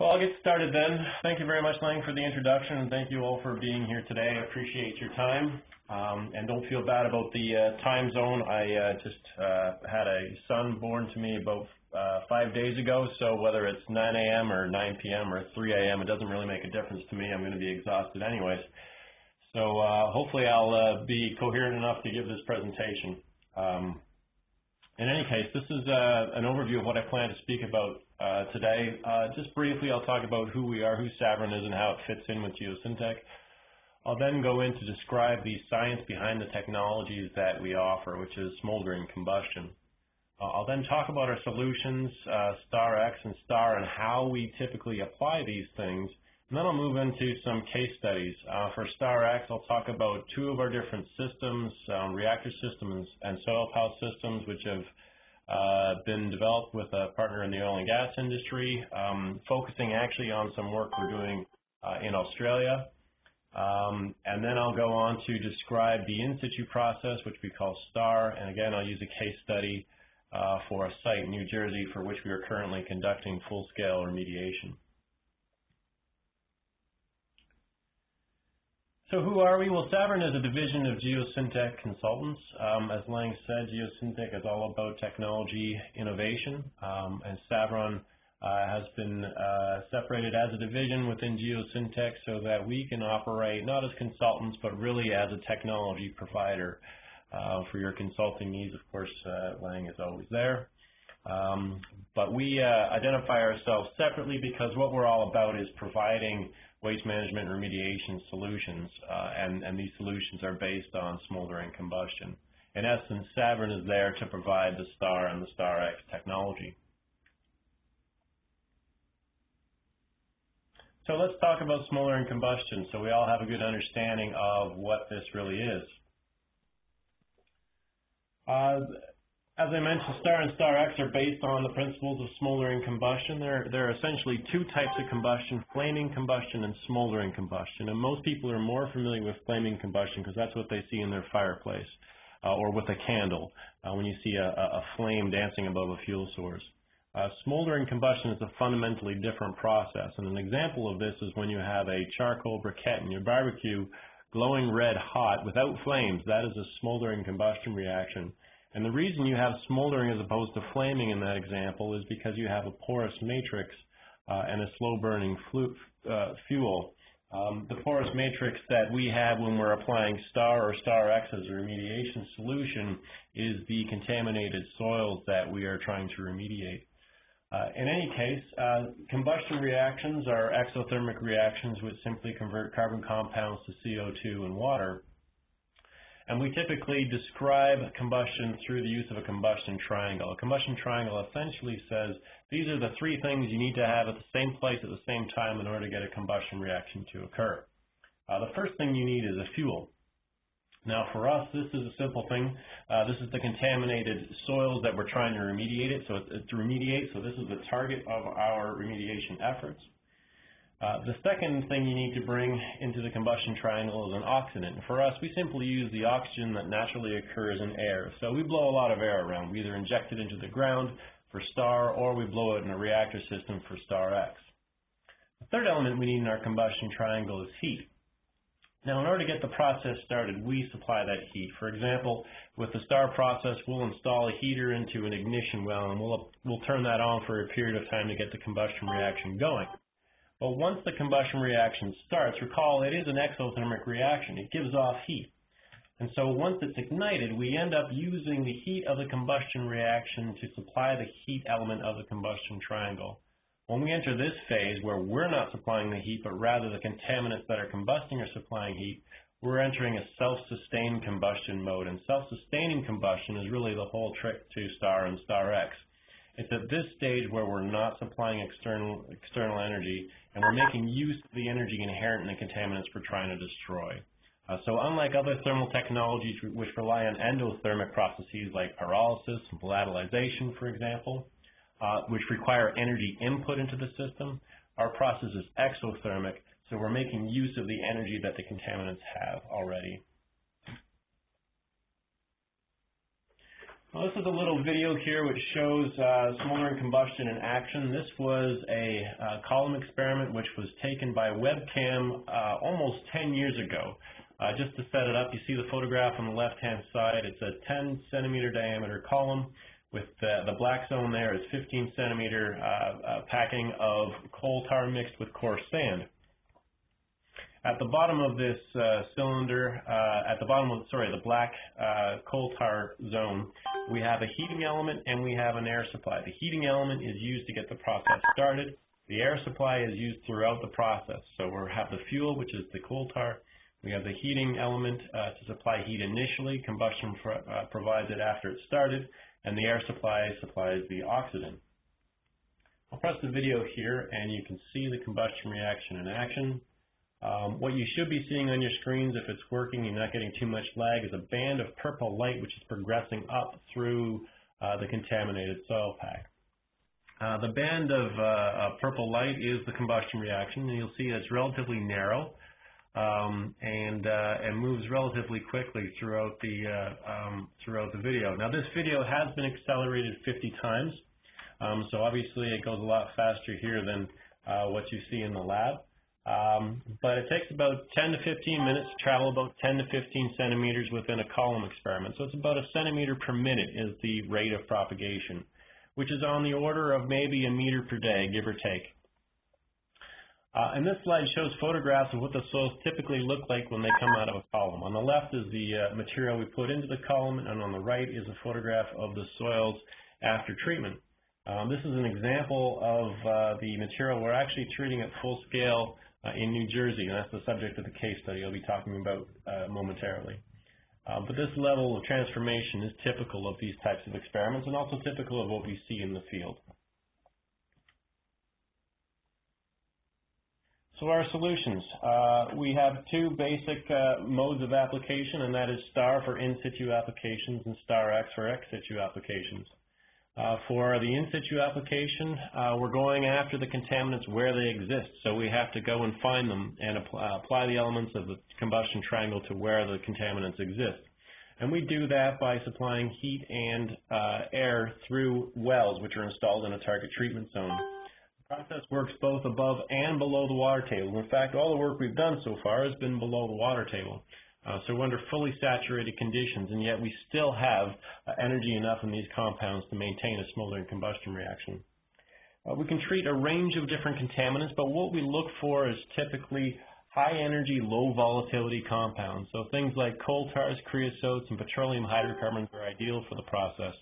Well, I'll get started then. Thank you very much, Lang, for the introduction, and thank you all for being here today. I appreciate your time. Um, and don't feel bad about the uh, time zone. I uh, just uh, had a son born to me about uh, five days ago, so whether it's 9 a.m. or 9 p.m. or 3 a.m., it doesn't really make a difference to me. I'm going to be exhausted anyways. So uh, hopefully I'll uh, be coherent enough to give this presentation. Um, in any case, this is an overview of what I plan to speak about uh, today. Uh, just briefly, I'll talk about who we are, who Savron is, and how it fits in with Geosyntec. I'll then go in to describe the science behind the technologies that we offer, which is smoldering combustion. Uh, I'll then talk about our solutions, uh, StarX and STAR, and how we typically apply these things. And then I'll move into some case studies. Uh, for StarX, I'll talk about two of our different systems, um, reactor systems and soil pile systems, which have uh, been developed with a partner in the oil and gas industry, um, focusing actually on some work we're doing uh, in Australia. Um, and then I'll go on to describe the in situ process, which we call STAR. And again, I'll use a case study uh, for a site in New Jersey for which we are currently conducting full-scale remediation. So who are we? Well, Savron is a division of Geosyntec Consultants. Um, as Lang said, Geosyntec is all about technology innovation, um, and Savron uh, has been uh, separated as a division within Geosyntec so that we can operate not as consultants, but really as a technology provider. Uh, for your consulting needs, of course, uh, Lang is always there. Um, but we uh, identify ourselves separately because what we're all about is providing waste management remediation solutions, uh, and, and these solutions are based on smoldering combustion. In essence, Savron is there to provide the STAR and the STAR-X technology. So let's talk about smoldering combustion so we all have a good understanding of what this really is. Uh, as I mentioned, STAR and STAR-X are based on the principles of smoldering combustion. There, there are essentially two types of combustion, flaming combustion and smoldering combustion. And most people are more familiar with flaming combustion because that's what they see in their fireplace uh, or with a candle uh, when you see a, a, flame dancing above a fuel source. Uh, smoldering combustion is a fundamentally different process. And an example of this is when you have a charcoal briquette in your barbecue glowing red hot without flames. That is a smoldering combustion reaction. And the reason you have smoldering as opposed to flaming in that example is because you have a porous matrix uh, and a slow-burning uh, fuel. Um, the porous matrix that we have when we're applying STAR or STAR-X as a remediation solution is the contaminated soils that we are trying to remediate. Uh, in any case, uh, combustion reactions are exothermic reactions which simply convert carbon compounds to CO2 and water. And we typically describe combustion through the use of a combustion triangle. A combustion triangle essentially says these are the three things you need to have at the same place at the same time in order to get a combustion reaction to occur. Uh, the first thing you need is a fuel. Now for us, this is a simple thing. Uh, this is the contaminated soils that we're trying to remediate it. So it's to remediate. So this is the target of our remediation efforts. Uh, the second thing you need to bring into the combustion triangle is an oxidant. For us, we simply use the oxygen that naturally occurs in air. So we blow a lot of air around. We either inject it into the ground for STAR or we blow it in a reactor system for STAR-X. The third element we need in our combustion triangle is heat. Now, in order to get the process started, we supply that heat. For example, with the STAR process, we'll install a heater into an ignition well, and we'll, we'll turn that on for a period of time to get the combustion reaction going. But once the combustion reaction starts, recall it is an exothermic reaction. It gives off heat. And so once it's ignited, we end up using the heat of the combustion reaction to supply the heat element of the combustion triangle. When we enter this phase where we're not supplying the heat, but rather the contaminants that are combusting are supplying heat, we're entering a self-sustained combustion mode. And self-sustaining combustion is really the whole trick to STAR and STAR-X. It's at this stage where we're not supplying external, external energy and we're making use of the energy inherent in the contaminants we're trying to destroy. Uh, so unlike other thermal technologies which rely on endothermic processes like pyrolysis and volatilization, for example, uh, which require energy input into the system, our process is exothermic, so we're making use of the energy that the contaminants have already. Well, this is a little video here which shows uh, smoldering combustion in action. This was a uh, column experiment which was taken by webcam uh, almost 10 years ago. Uh, just to set it up, you see the photograph on the left-hand side. It's a 10 centimeter diameter column with the, the black zone there is 15 centimeter uh, uh, packing of coal tar mixed with coarse sand. At the bottom of this uh, cylinder, uh, at the bottom of, sorry, the black uh, coal tar zone, we have a heating element and we have an air supply. The heating element is used to get the process started. The air supply is used throughout the process. So we have the fuel, which is the coal tar. We have the heating element uh, to supply heat initially. Combustion uh, provides it after it's started and the air supply supplies the oxygen. I'll press the video here and you can see the combustion reaction in action. Um, what you should be seeing on your screens, if it's working and not getting too much lag, is a band of purple light which is progressing up through uh, the contaminated soil pack. Uh, the band of uh, purple light is the combustion reaction, and you'll see it's relatively narrow um, and uh, and moves relatively quickly throughout the uh, um, throughout the video. Now this video has been accelerated 50 times, um, so obviously it goes a lot faster here than uh, what you see in the lab. Um, but it takes about 10 to 15 minutes to travel about 10 to 15 centimeters within a column experiment. So it's about a centimeter per minute is the rate of propagation, which is on the order of maybe a meter per day, give or take. Uh, and this slide shows photographs of what the soils typically look like when they come out of a column. On the left is the uh, material we put into the column, and on the right is a photograph of the soils after treatment. Um, this is an example of uh, the material we're actually treating at full scale in New Jersey, and that's the subject of the case study I'll be talking about uh, momentarily. Uh, but this level of transformation is typical of these types of experiments and also typical of what we see in the field. So our solutions, uh, we have two basic uh, modes of application, and that is STAR for in situ applications and STAR-X for ex situ applications. Uh, for the in situ application, uh, we're going after the contaminants where they exist, so we have to go and find them and apply, apply the elements of the combustion triangle to where the contaminants exist. And we do that by supplying heat and uh, air through wells, which are installed in a target treatment zone The process works both above and below the water table. In fact, all the work we've done so far has been below the water table. Uh, so we're under fully saturated conditions, and yet we still have uh, energy enough in these compounds to maintain a smoldering combustion reaction. Uh, we can treat a range of different contaminants, but what we look for is typically high energy, low volatility compounds. So things like coal tars, creosotes, and petroleum hydrocarbons are ideal for the process.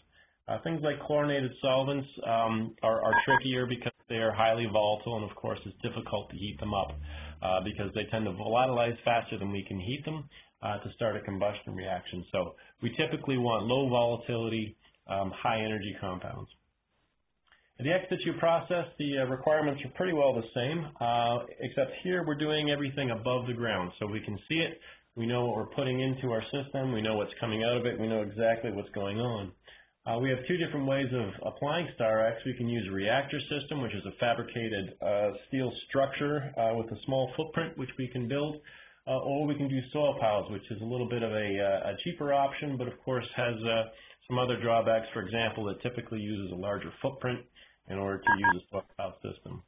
Uh, things like chlorinated solvents um, are, are, trickier because they are highly volatile, and of course it's difficult to heat them up because they tend to volatilize faster than we can heat them uh, to start a combustion reaction. So we typically want low volatility, um, high energy compounds. The ex situ process, the uh, requirements are pretty well the same, uh, except here we're doing everything above the ground. So we can see it, we know what we're putting into our system, we know what's coming out of it, we know exactly what's going on. Uh, we have two different ways of applying STAR-X. We can use a reactor system, which is a fabricated uh, steel structure uh, with a small footprint, which we can build, uh, or we can do soil piles, which is a little bit of a, uh, a cheaper option, but of course has uh, some other drawbacks. For example, it typically uses a larger footprint in order to use a soil pile system.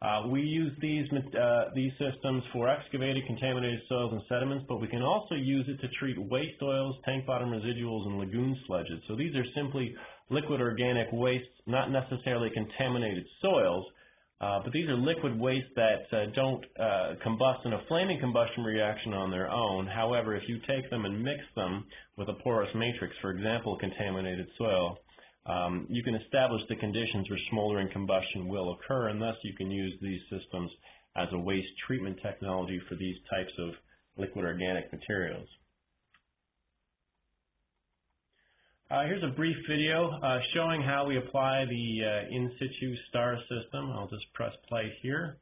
Uh, we use these, uh, these systems for excavated contaminated soils and sediments, but we can also use it to treat waste oils, tank bottom residuals, and lagoon sludges. So these are simply liquid organic wastes, not necessarily contaminated soils, uh, but these are liquid wastes that uh, don't uh, combust in a flaming combustion reaction on their own. However, if you take them and mix them with a porous matrix, for example, contaminated soil, um, you can establish the conditions where smoldering combustion will occur, and thus you can use these systems as a waste treatment technology for these types of liquid organic materials. Uh, here's a brief video uh, showing how we apply the uh, in situ STAR system. I'll just press play here,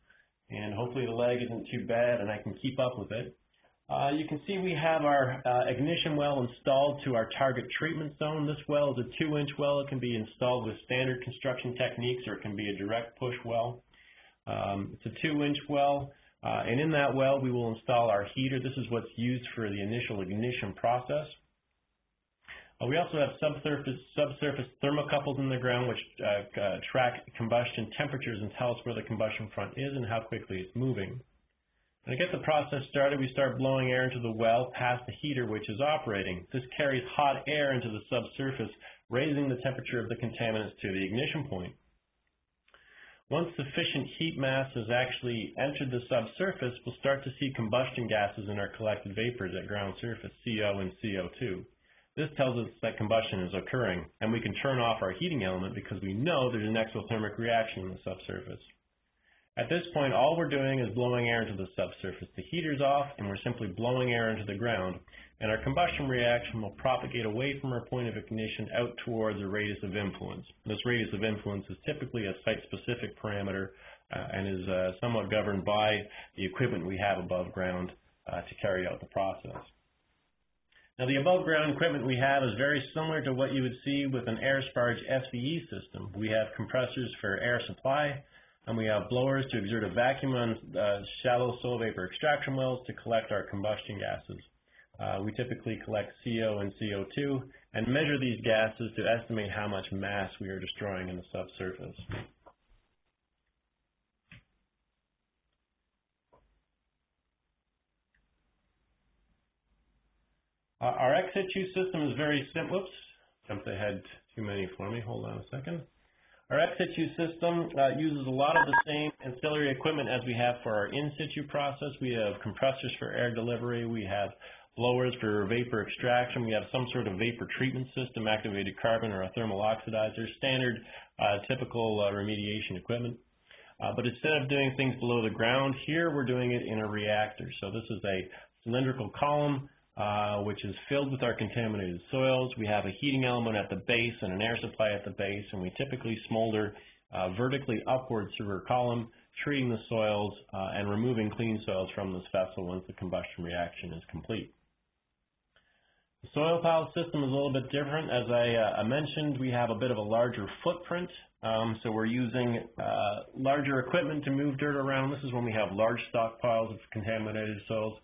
and hopefully the lag isn't too bad and I can keep up with it. Uh, you can see we have our uh, ignition well installed to our target treatment zone. This well is a 2-inch well. It can be installed with standard construction techniques or it can be a direct push well. Um, it's a 2-inch well, uh, and in that well we will install our heater. This is what's used for the initial ignition process. Uh, we also have subsurface, subsurface thermocouples in the ground which uh, uh, track combustion temperatures and tell us where the combustion front is and how quickly it's moving. To get the process started, we start blowing air into the well past the heater which is operating. This carries hot air into the subsurface, raising the temperature of the contaminants to the ignition point. Once sufficient heat mass has actually entered the subsurface, we'll start to see combustion gases in our collected vapors at ground surface, CO and CO2. This tells us that combustion is occurring, and we can turn off our heating element because we know there's an exothermic reaction in the subsurface. At this point, all we're doing is blowing air into the subsurface. The heater's off, and we're simply blowing air into the ground, and our combustion reaction will propagate away from our point of ignition out towards a radius of influence. This radius of influence is typically a site-specific parameter uh, and is uh, somewhat governed by the equipment we have above ground uh, to carry out the process. Now, the above ground equipment we have is very similar to what you would see with an air sparge SVE system. We have compressors for air supply, and we have blowers to exert a vacuum on uh, shallow soil vapor extraction wells to collect our combustion gases. Uh, we typically collect CO and CO2 and measure these gases to estimate how much mass we are destroying in the subsurface. Our ex situ system is very simple. Oops, jumped ahead too many for me. Hold on a second. Our ex situ system uh, uses a lot of the same ancillary equipment as we have for our in situ process. We have compressors for air delivery. We have blowers for vapor extraction. We have some sort of vapor treatment system, activated carbon or a thermal oxidizer, standard uh, typical uh, remediation equipment. Uh, but instead of doing things below the ground, here we're doing it in a reactor. So this is a cylindrical column uh, which is filled with our contaminated soils. We have a heating element at the base and an air supply at the base, and we typically smolder uh, vertically upwards through our column, treating the soils uh, and removing clean soils from this vessel once the combustion reaction is complete. The soil pile system is a little bit different. As I uh, mentioned, we have a bit of a larger footprint, um, so we're using uh, larger equipment to move dirt around. This is when we have large stockpiles of contaminated soils.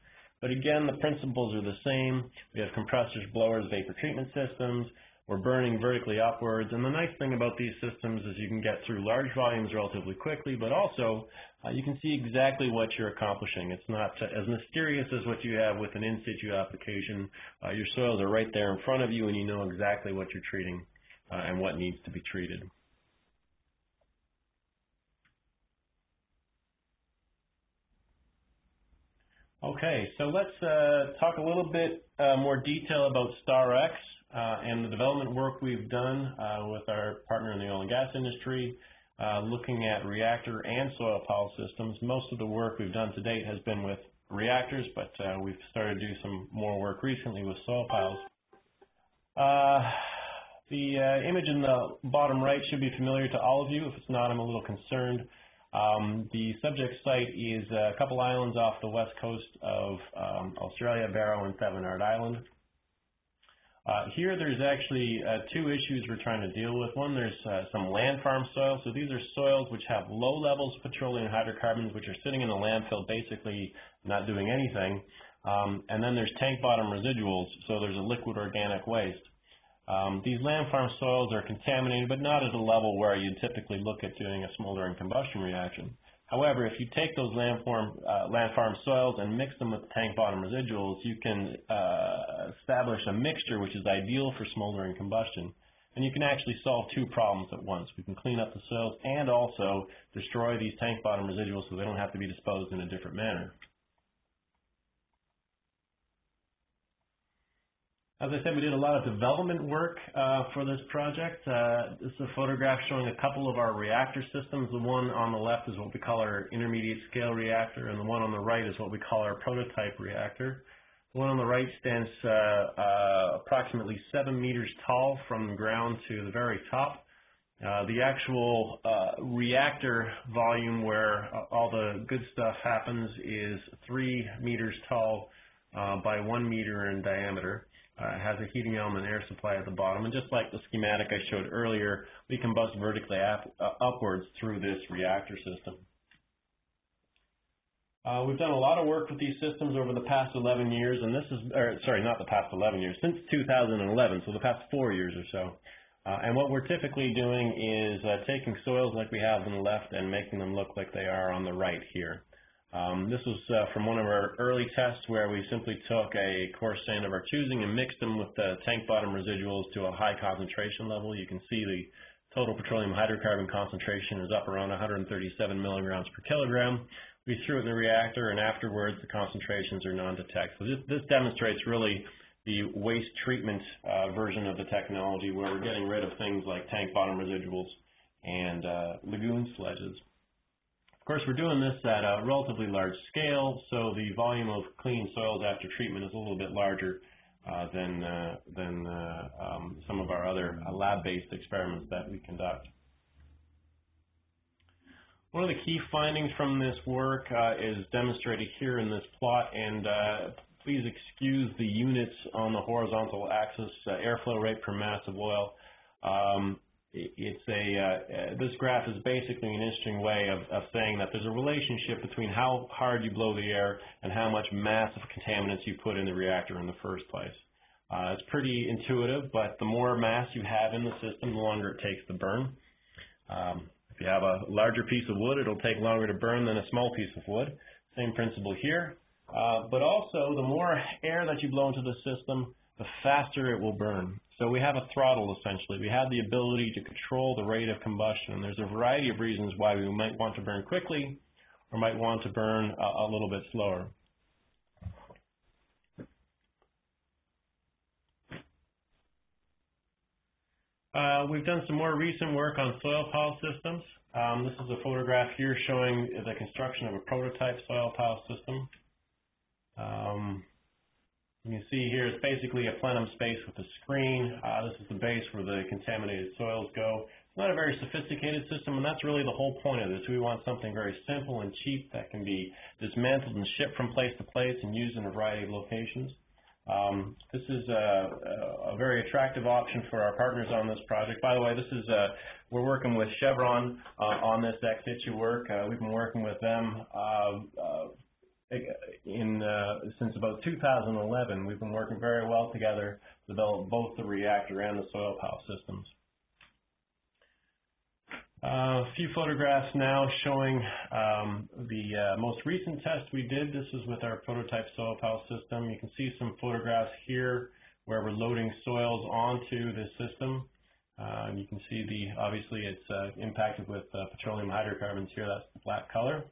But again, the principles are the same. We have compressors, blowers, vapor treatment systems. We're burning vertically upwards. And the nice thing about these systems is you can get through large volumes relatively quickly, but also uh, you can see exactly what you're accomplishing. It's not as mysterious as what you have with an in-situ application. Uh, your soils are right there in front of you and you know exactly what you're treating uh, and what needs to be treated. Okay, so let's uh, talk a little bit uh, more detail about StarX uh, and the development work we've done uh, with our partner in the oil and gas industry, uh, looking at reactor and soil pile systems. Most of the work we've done to date has been with reactors, but uh, we've started to do some more work recently with soil piles. the image in the bottom right should be familiar to all of you. If it's not, I'm a little concerned. Um, the subject site is a couple islands off the west coast of um, Australia, Barrow and Thevenard Island. Uh, here there's actually uh, two issues we're trying to deal with. One, there's uh, some land farm soils. So these are soils which have low levels of petroleum hydrocarbons which are sitting in a landfill basically not doing anything. Um, and then there's tank bottom residuals, so there's a liquid organic waste. Um, these land farm soils are contaminated, but not at a level where you typically look at doing a smoldering combustion reaction. However, if you take those land farm, uh, land farm soils and mix them with tank bottom residuals, you can uh, establish a mixture which is ideal for smoldering combustion. And you can actually solve two problems at once. We can clean up the soils and also destroy these tank bottom residuals so they don't have to be disposed in a different manner. As I said, we did a lot of development work uh, for this project. Uh, this is a photograph showing a couple of our reactor systems. The one on the left is what we call our intermediate scale reactor, and the one on the right is what we call our prototype reactor. The one on the right stands uh, uh approximately 7 meters tall from the ground to the very top. Uh, the actual uh, reactor volume where all the good stuff happens is 3 meters tall by 1 meter in diameter uh, has a heating element air supply at the bottom. And just like the schematic I showed earlier, we combust vertically up, uh, upwards through this reactor system. Uh, we've done a lot of work with these systems over the past 11 years, and this is, or sorry, not the past 11 years, since 2011, so the past four years or so. Uh, and what we're typically doing is uh, taking soils like we have on the left and making them look like they are on the right here. Um, this was uh, from one of our early tests where we simply took a coarse sand of our choosing and mixed them with the tank bottom residuals to a high concentration level. You can see the total petroleum hydrocarbon concentration is up around 137 milligrams per kilogram. We threw it in the reactor and afterwards the concentrations are non-detect. So this, this demonstrates really the waste treatment uh, version of the technology where we're getting rid of things like tank bottom residuals and uh, lagoon sludges. Of course, we're doing this at a relatively large scale, so the volume of clean soils after treatment is a little bit larger uh, than, uh, than uh, um, some of our other uh, lab-based experiments that we conduct. One of the key findings from this work uh, is demonstrated here in this plot, and uh, please excuse the units on the horizontal axis, airflow rate per mass of oil. Um, it's a uh, this graph is basically an interesting way of, of saying that there's a relationship between how hard you blow the air and how much mass of contaminants you put in the reactor in the first place. Uh, it's pretty intuitive, but the more mass you have in the system, the longer it takes to burn. Um, if you have a larger piece of wood, it'll take longer to burn than a small piece of wood. Same principle here. Uh, but also, the more air that you blow into the system, the faster it will burn. So we have a throttle essentially. We have the ability to control the rate of combustion. There's a variety of reasons why we might want to burn quickly or might want to burn a, a little bit slower. Uh, we've done some more recent work on soil pile systems. Um, this is a photograph here showing the construction of a prototype soil pile system. Um, you can see here it's basically a plenum space with a screen. Uh, this is the base where the contaminated soils go. It's not a very sophisticated system, and that's really the whole point of this. We want something very simple and cheap that can be dismantled and shipped from place to place and used in a variety of locations. Um, this is a, a, very attractive option for our partners on this project. By the way, this is a, we're working with Chevron uh, on this ex situ work. Uh, we've been working with them uh, uh in uh, since about 2011. We've been working very well together to develop both the reactor and the soil pile systems. Uh, a few photographs now showing um, the uh, most recent test we did. This is with our prototype soil pile system. You can see some photographs here where we're loading soils onto the system. Uh, you can see the, obviously it's uh, impacted with uh, petroleum hydrocarbons here, that's the black color.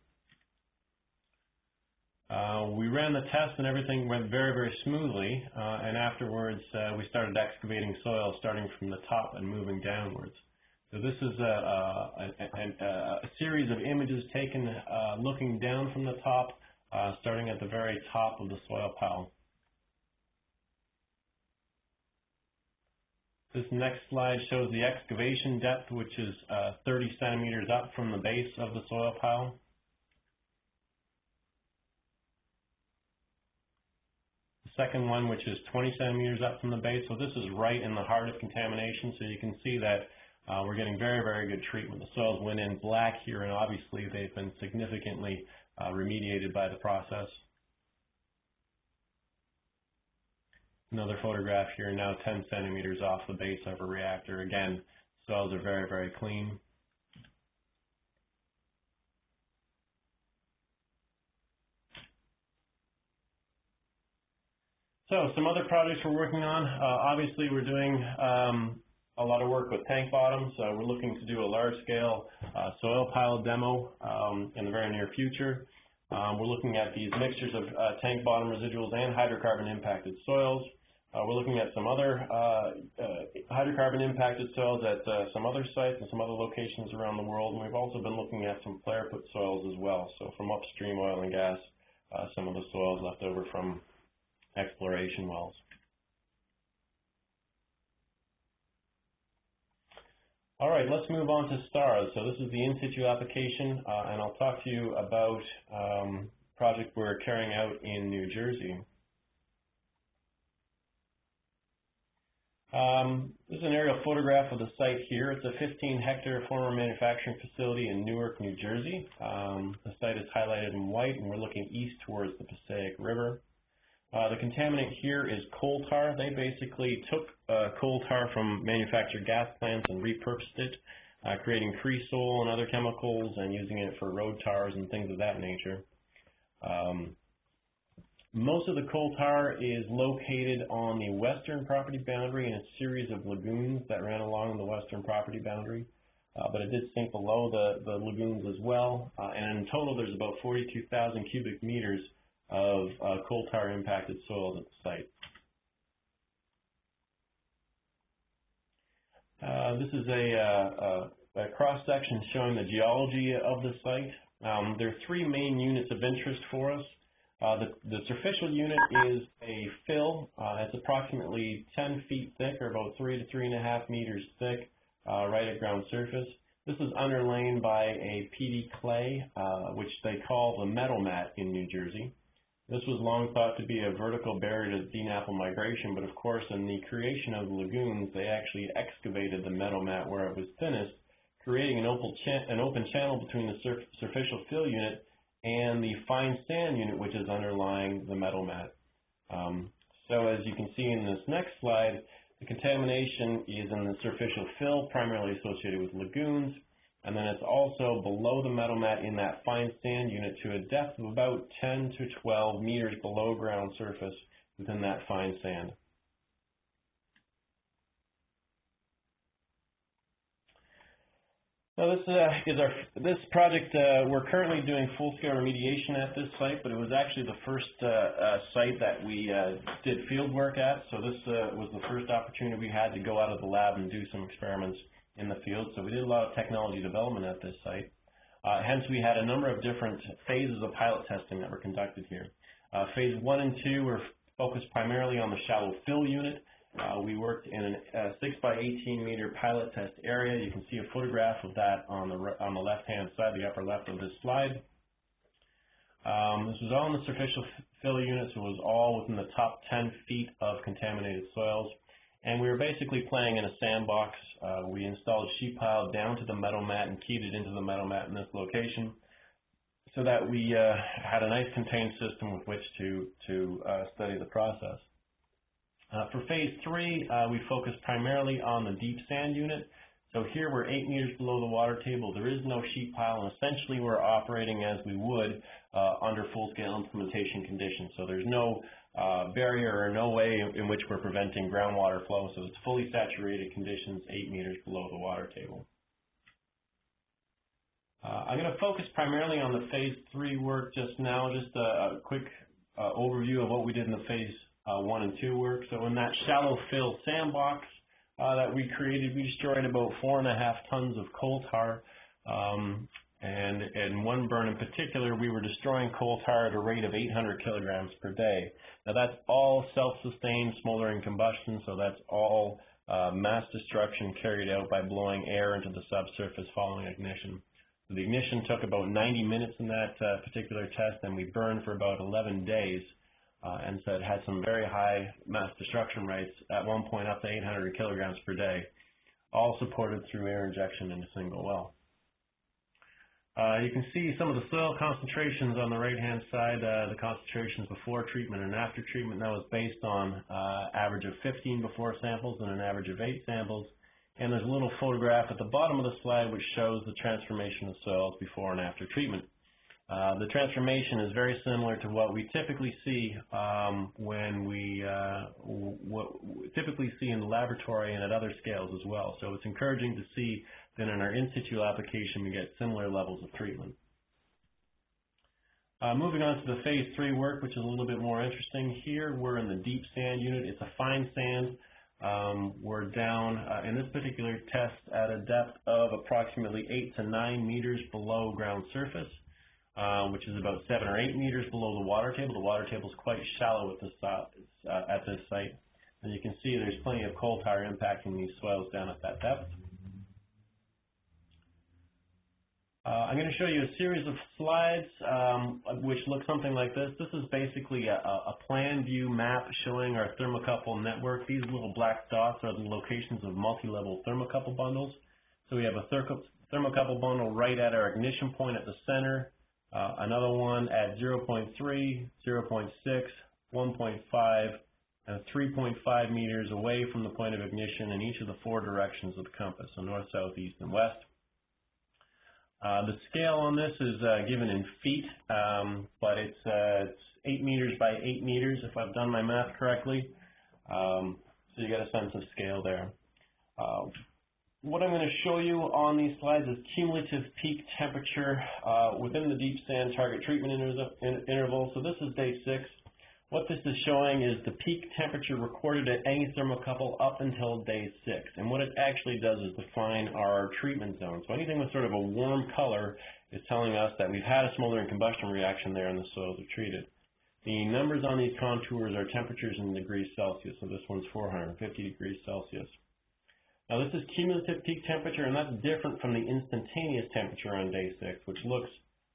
Uh, we ran the test and everything went very, very smoothly, uh, and afterwards uh, we started excavating soil starting from the top and moving downwards. So this is a, a, a, a series of images taken uh, looking down from the top, uh, starting at the very top of the soil pile. This next slide shows the excavation depth, which is uh, 30 centimeters up from the base of the soil pile. Second one, which is 20 centimeters up from the base. So this is right in the heart of contamination. So you can see that uh, we're getting very, very good treatment. The soils went in black here, and obviously they've been significantly uh, remediated by the process. Another photograph here, now 10 centimeters off the base of a reactor. Again, soils are very, very clean. So some other projects we're working on. Uh, obviously, we're doing um, a lot of work with tank bottoms. Uh, we're looking to do a large-scale uh, soil pile demo um, in the very near future. Um, we're looking at these mixtures of uh, tank bottom residuals and hydrocarbon impacted soils. Uh, we're looking at some other uh, hydrocarbon impacted soils at some other sites and some other locations around the world. And we've also been looking at some flare pit soils as well. So from upstream oil and gas, some of the soils left over from exploration wells. All right, let's move on to STARS. So this is the in-situ application, uh, and I'll talk to you about um, project we're carrying out in New Jersey. Um, this is an aerial photograph of the site here. It's a 15 hectare former manufacturing facility in Newark, New Jersey. Um, the site is highlighted in white and we're looking east towards the Passaic River. Uh, the contaminant here is coal tar. They basically took uh, coal tar from manufactured gas plants and repurposed it, uh, creating cresol and other chemicals and using it for road tars and things of that nature. Um, most of the coal tar is located on the western property boundary in a series of lagoons that ran along the western property boundary. Uh, but it did sink below the, the lagoons as well. Uh, and in total, there's about 42,000 cubic meters of uh, coal tar impacted soils at the site. Uh, this is a, uh, a, a cross-section showing the geology of the site. Um, there are three main units of interest for us. Uh, the, the superficial unit is a fill. Uh, it's approximately 10 feet thick, or about 3 to 3.5 meters thick, uh, right at ground surface. This is underlain by a peaty clay, uh, which they call the meadow mat in New Jersey. This was long thought to be a vertical barrier to DNAPL migration, but of course in the creation of the lagoons, they actually excavated the meadow mat where it was thinnest, creating an open, an open channel between the surf superficial fill unit and the fine sand unit, which is underlying the meadow mat. Um, so as you can see in this next slide, the contamination is in the superficial fill, primarily associated with lagoons, and then it's also below the meadow mat in that fine sand unit to a depth of about 10 to 12 meters below ground surface within that fine sand. So this uh, is our this project. Uh, we're currently doing full-scale remediation at this site, but it was actually the first uh, uh site that we uh, did field work at. So this uh, was the first opportunity we had to go out of the lab and do some experiments in the field. So we did a lot of technology development at this site. Uh, hence, we had a number of different phases of pilot testing that were conducted here. Uh, phase one and two were focused primarily on the shallow fill unit. Uh, we worked in a 6 by 18 meter pilot test area. You can see a photograph of that on the on the left-hand side, the upper left of this slide. Um, this was all in the superficial fill unit, so it was all within the top 10 feet of contaminated soils. And we were basically playing in a sandbox. Uh, we installed sheet pile down to the meadow mat and keyed it into the meadow mat in this location so that we uh, had a nice contained system with which to, to uh, study the process. Uh, for phase three, uh, we focused primarily on the deep sand unit. So here we're eight meters below the water table. There is no sheet pile, and essentially we're operating as we would uh, under full-scale implementation conditions. So there's no uh, barrier or no way in which we're preventing groundwater flow. So it's fully saturated conditions, eight meters below the water table. Uh, I'm going to focus primarily on the phase three work just now, just a, a quick uh, overview of what we did in the phase uh, one and two work. So in that shallow fill sandbox uh, that we created, we destroyed about four and a half tons of coal tar. Um, and in one burn in particular, we were destroying coal tar at a rate of 800 kilograms per day. Now that's all self-sustained smoldering combustion, so that's all uh, mass destruction carried out by blowing air into the subsurface following ignition. So the ignition took about 90 minutes in that uh, particular test, and we burned for about 11 days uh, and so it had some very high mass destruction rates, at one point up to 800 kilograms per day, all supported through air injection in a single well. Uh, you can see some of the soil concentrations on the right-hand side, uh, the concentrations before treatment and after treatment. That was based on uh, average of 15 before samples and an average of 8 samples. And there's a little photograph at the bottom of the slide which shows the transformation of soils before and after treatment. Uh, the transformation is very similar to what we typically see um, when we uh, what we typically see in the laboratory and at other scales as well. So it's encouraging to see that in our in situ application we get similar levels of treatment. Uh, moving on to the phase three work, which is a little bit more interesting. Here we're in the deep sand unit. It's a fine sand. Um, we're down uh, in this particular test at a depth of approximately eight to nine meters below ground surface um, which is about seven or eight meters below the water table. The water table is quite shallow at this, uh, at this site. And you can see there's plenty of coal tar impacting these soils down at that depth. Uh, I'm going to show you a series of slides um, which look something like this. This is basically a, a plan view map showing our thermocouple network. These little black dots are the locations of multi-level thermocouple bundles. So we have a thermocouple bundle right at our ignition point at the center, uh, another one at 0.3, 0.6, 1.5, and 3.5 meters away from the point of ignition in each of the four directions of the compass, so north, south, east, and west. Uh, the scale on this is uh, given in feet, um, but it's, uh, it's 8 meters by 8 meters if I've done my math correctly. Um, so you get a sense of scale there. Uh, what I'm going to show you on these slides is cumulative peak temperature uh, within the deep sand target treatment interval. So this is day six. What this is showing is the peak temperature recorded at any thermocouple up until day six. And what it actually does is define our treatment zone. So anything with sort of a warm color is telling us that we've had a smoldering combustion reaction there and the soils are treated. The numbers on these contours are temperatures in degrees Celsius. So this one's 450 degrees Celsius. Now this is cumulative peak temperature, and that's different from the instantaneous temperature on day six, which looks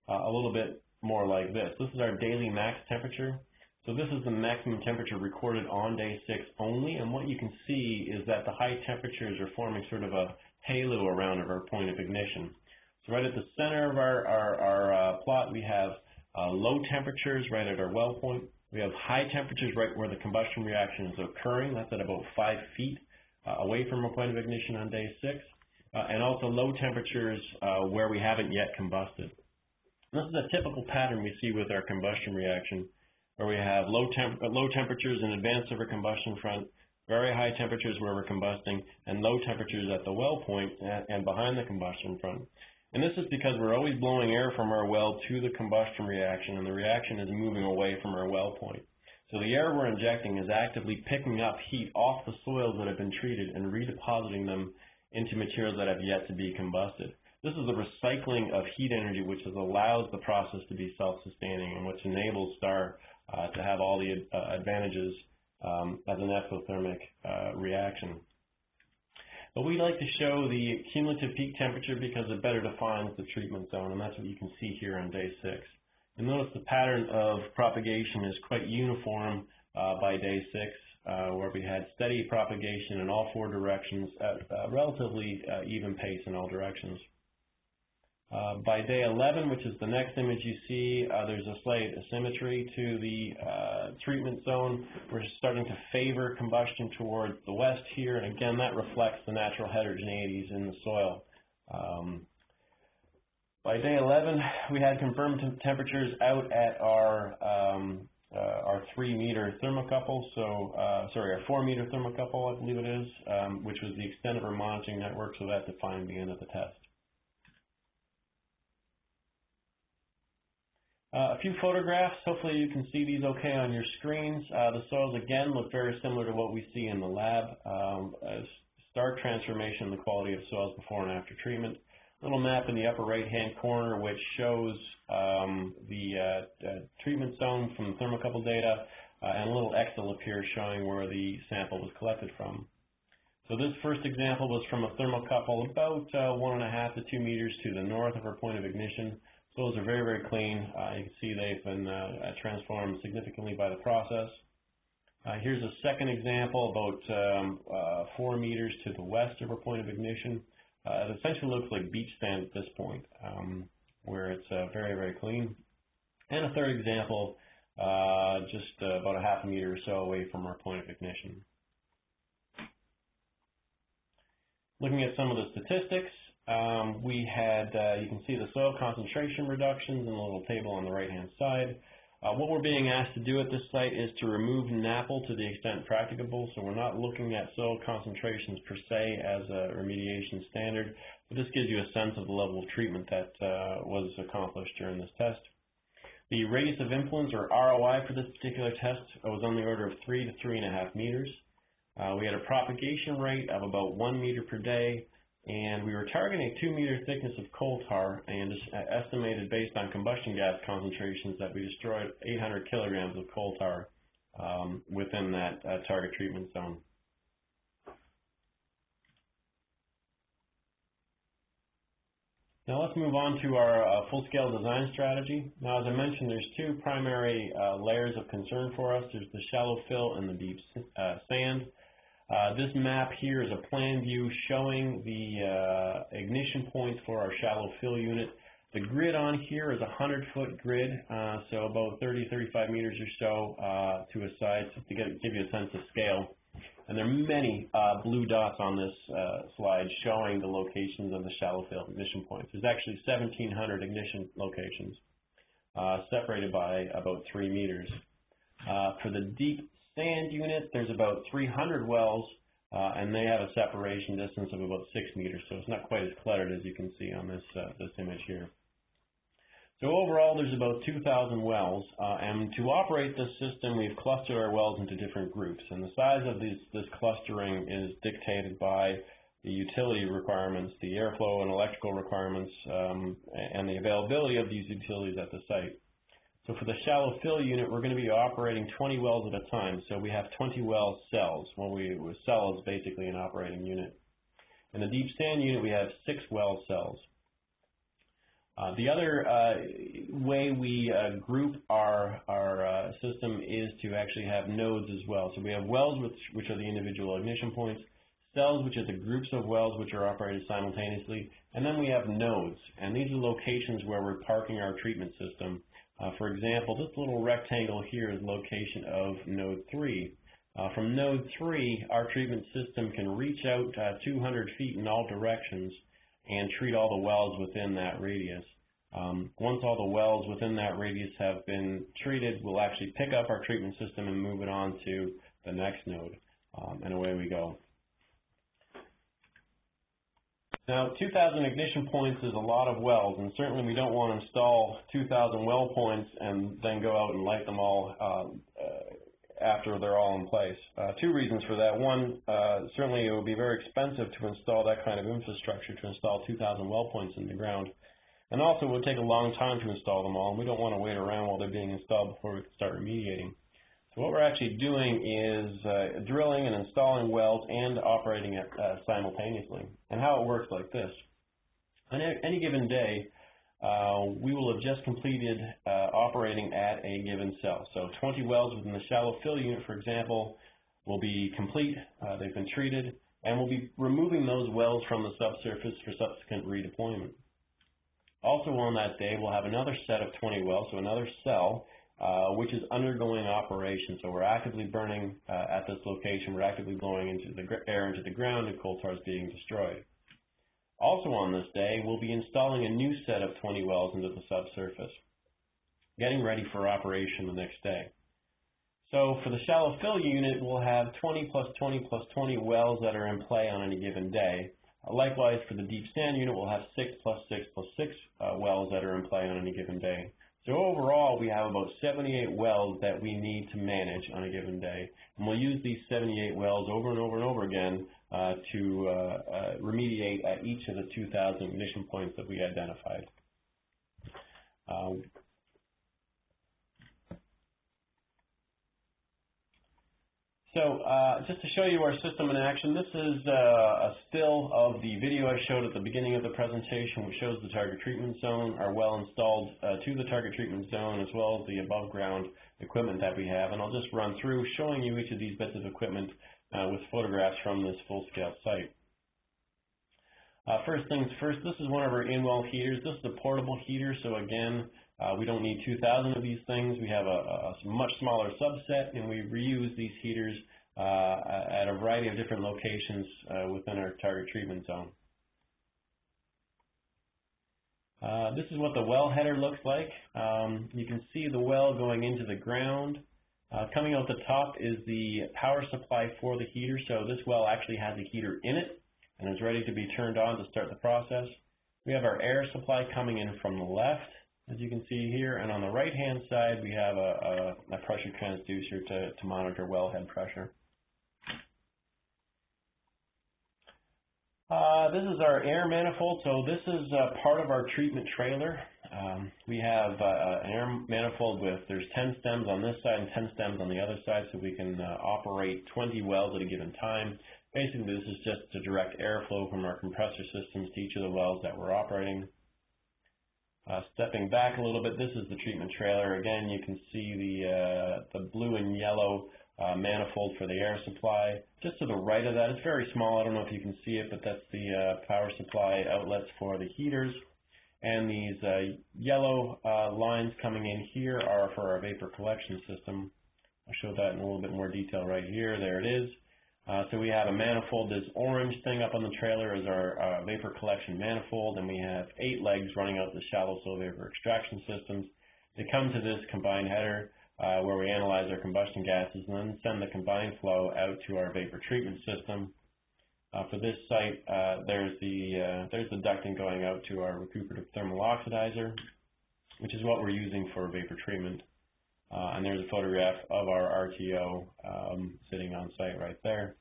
uh, a little bit more like this. This is our daily max temperature. So this is the maximum temperature recorded on day six only, and what you can see is that the high temperatures are forming sort of a halo around our point of ignition. So right at the center of our, our, our uh, plot, we have uh, low temperatures right at our well point. We have high temperatures right where the combustion reaction is occurring. That's at about five feet uh, away from our point of ignition on day six, uh, and also low temperatures uh, where we haven't yet combusted. This is a typical pattern we see with our combustion reaction, where we have low, temp low temperatures in advance of our combustion front, very high temperatures where we're combusting, and low temperatures at the well point and behind the combustion front. And this is because we're always blowing air from our well to the combustion reaction, and the reaction is moving away from our well point. So the air we're injecting is actively picking up heat off the soils that have been treated and redepositing them into materials that have yet to be combusted. This is the recycling of heat energy which allows the process to be self-sustaining and which enables STAR to have all the uh, advantages um, as an exothermic uh, reaction. But we like to show the cumulative peak temperature because it better defines the treatment zone, and that's what you can see here on day six. And notice the pattern of propagation is quite uniform uh, by day six, uh, where we had steady propagation in all four directions at a relatively uh, even pace in all directions. Uh, by day 11, which is the next image you see, uh, there's a slight asymmetry to the uh, treatment zone. We're starting to favor combustion towards the west here, and again, that reflects the natural heterogeneities in the soil. Um, by day 11, we had confirmed temperatures out at our um, uh, our three meter thermocouple, so uh, sorry, our four meter thermocouple, I believe it is, um, which was the extent of our monitoring network, so that defined the end of the test. Uh, a few photographs. Hopefully you can see these okay on your screens. Uh, the soils again look very similar to what we see in the lab. Um, stark transformation in the quality of soils before and after treatment little map in the upper right-hand corner which shows um, the uh, uh, treatment zone from the thermocouple data uh, and a little Excel up here showing where the sample was collected from. So this first example was from a thermocouple about uh, one and a half to two meters to the north of our point of ignition. Soils are very, very clean. Uh, you can see they've been uh, transformed significantly by the process. here's a second example about um, four meters to the west of our point of ignition. Uh, it essentially looks like beach sand at this point, um, where it's uh, very, very clean. And a third example, uh, just uh, about a half a meter or so away from our point of ignition. Looking at some of the statistics, um, we had, uh, you can see the soil concentration reductions in the little table on the right-hand side. Uh, what we're being asked to do at this site is to remove NAPL to the extent practicable, so we're not looking at soil concentrations per se as a remediation standard, but this gives you a sense of the level of treatment that uh, was accomplished during this test. The radius of influence, or ROI, for this particular test was on the order of 3 to 3.5 meters. Uh, we had a propagation rate of about 1 meter per day, and we were targeting two meter thickness of coal tar and estimated based on combustion gas concentrations that we destroyed 800 kilograms of coal tar um, within that uh, target treatment zone. Now let's move on to our uh, full-scale design strategy. Now as I mentioned, there's two primary uh, layers of concern for us. There's the shallow fill and the deep uh, sand. Uh, this map here is a plan view showing the uh, ignition points for our shallow fill unit. The grid on here is a 100-foot grid, uh, so about 30, 35 meters or so to a side, to get, give you a sense of scale. And there are many uh, blue dots on this uh, slide showing the locations of the shallow fill ignition points. There's actually 1,700 ignition locations uh, separated by about 3 meters. For the deep sand unit, there's about 300 wells, uh, and they have a separation distance of about 6 meters, so it's not quite as cluttered as you can see on this, uh, this image here. So overall, there's about 2,000 wells, uh, and to operate this system, we've clustered our wells into different groups, and the size of these, this clustering is dictated by the utility requirements, the airflow and electrical requirements, um, and the availability of these utilities at the site. So for the shallow fill unit, we're going to be operating 20 wells at a time, so we have 20 well cells. Well, we cell is basically an operating unit. In the deep sand unit, we have six well cells. Uh, the other uh, way we uh, group our, our uh, system is to actually have nodes as well. So we have wells, which, which are the individual ignition points, cells, which are the groups of wells which are operated simultaneously, and then we have nodes. And these are locations where we're parking our treatment system. Uh, for example, this little rectangle here is location of node 3. Uh, from node 3, our treatment system can reach out 200 feet in all directions and treat all the wells within that radius. Um, once all the wells within that radius have been treated, we'll actually pick up our treatment system and move it on to the next node, um, and away we go. Now, 2,000 ignition points is a lot of wells, and certainly we don't want to install 2,000 well points and then go out and light them all uh, uh, after they're all in place. Uh, two reasons for that. One, uh, certainly it would be very expensive to install that kind of infrastructure, to install 2,000 well points in the ground. And also it would take a long time to install them all, and we don't want to wait around while they're being installed before we can start remediating. So what we're actually doing is uh, drilling and installing wells and operating it uh, simultaneously. And how it works like this. On any given day, uh, we will have just completed uh, operating at a given cell. So 20 wells within the shallow fill unit, for example, will be complete. Uh, they've been treated, and we'll be removing those wells from the subsurface for subsequent redeployment. Also on that day, we'll have another set of 20 wells, so another cell, which is undergoing operation. So we're actively burning uh, at this location. We're actively blowing into the air into the ground, and coal tar is being destroyed. Also on this day, we'll be installing a new set of 20 wells into the subsurface, getting ready for operation the next day. So for the shallow fill unit, we'll have 20 plus 20 plus 20 wells that are in play on any given day. Likewise, for the deep sand unit, we'll have 6 plus 6 plus 6 uh, wells that are in play on any given day. So overall, we have about 78 wells that we need to manage on a given day. And we'll use these 78 wells over and over and over again uh, to uh, uh, remediate at each of the 2,000 ignition points that we identified. So uh, just to show you our system in action, this is uh, a still of the video I showed at the beginning of the presentation, which shows the target treatment zone, our well installed uh, to the target treatment zone, as well as the above ground equipment that we have. And I'll just run through showing you each of these bits of equipment uh, with photographs from this full-scale site. Uh, first things first, this is one of our in-well heaters. This is a portable heater, so again, uh, we don't need 2,000 of these things. We have a, a much smaller subset, and we reuse these heaters uh, at a variety of different locations uh, within our target treatment zone. Uh, this is what the well header looks like. Um, you can see the well going into the ground. Uh, coming out the top is the power supply for the heater, so this well actually has a heater in it and is ready to be turned on to start the process. We have our air supply coming in from the left as you can see here. And on the right-hand side, we have a, a, a pressure transducer to, to monitor wellhead pressure. Uh, this is our air manifold. So this is uh, part of our treatment trailer. Um, we have uh, an air manifold with, there's 10 stems on this side and 10 stems on the other side, so we can uh, operate 20 wells at a given time. Basically, this is just to direct airflow from our compressor systems to each of the wells that we're operating. Uh, stepping back a little bit, this is the treatment trailer. Again, you can see the, uh, the blue and yellow uh, manifold for the air supply. Just to the right of that, it's very small. I don't know if you can see it, but that's the uh, power supply outlets for the heaters. And these uh, yellow uh, lines coming in here are for our vapor collection system. I'll show that in a little bit more detail right here. There it is. Uh, so we have a manifold. This orange thing up on the trailer is our uh, vapor collection manifold, and we have eight legs running out the shallow flow vapor extraction systems. They come to this combined header uh, where we analyze our combustion gases and then send the combined flow out to our vapor treatment system. Uh, for this site, uh, there's the uh, there's the ducting going out to our recuperative thermal oxidizer, which is what we're using for vapor treatment. Uh, and there's a photograph of our RTO um, sitting on site right there.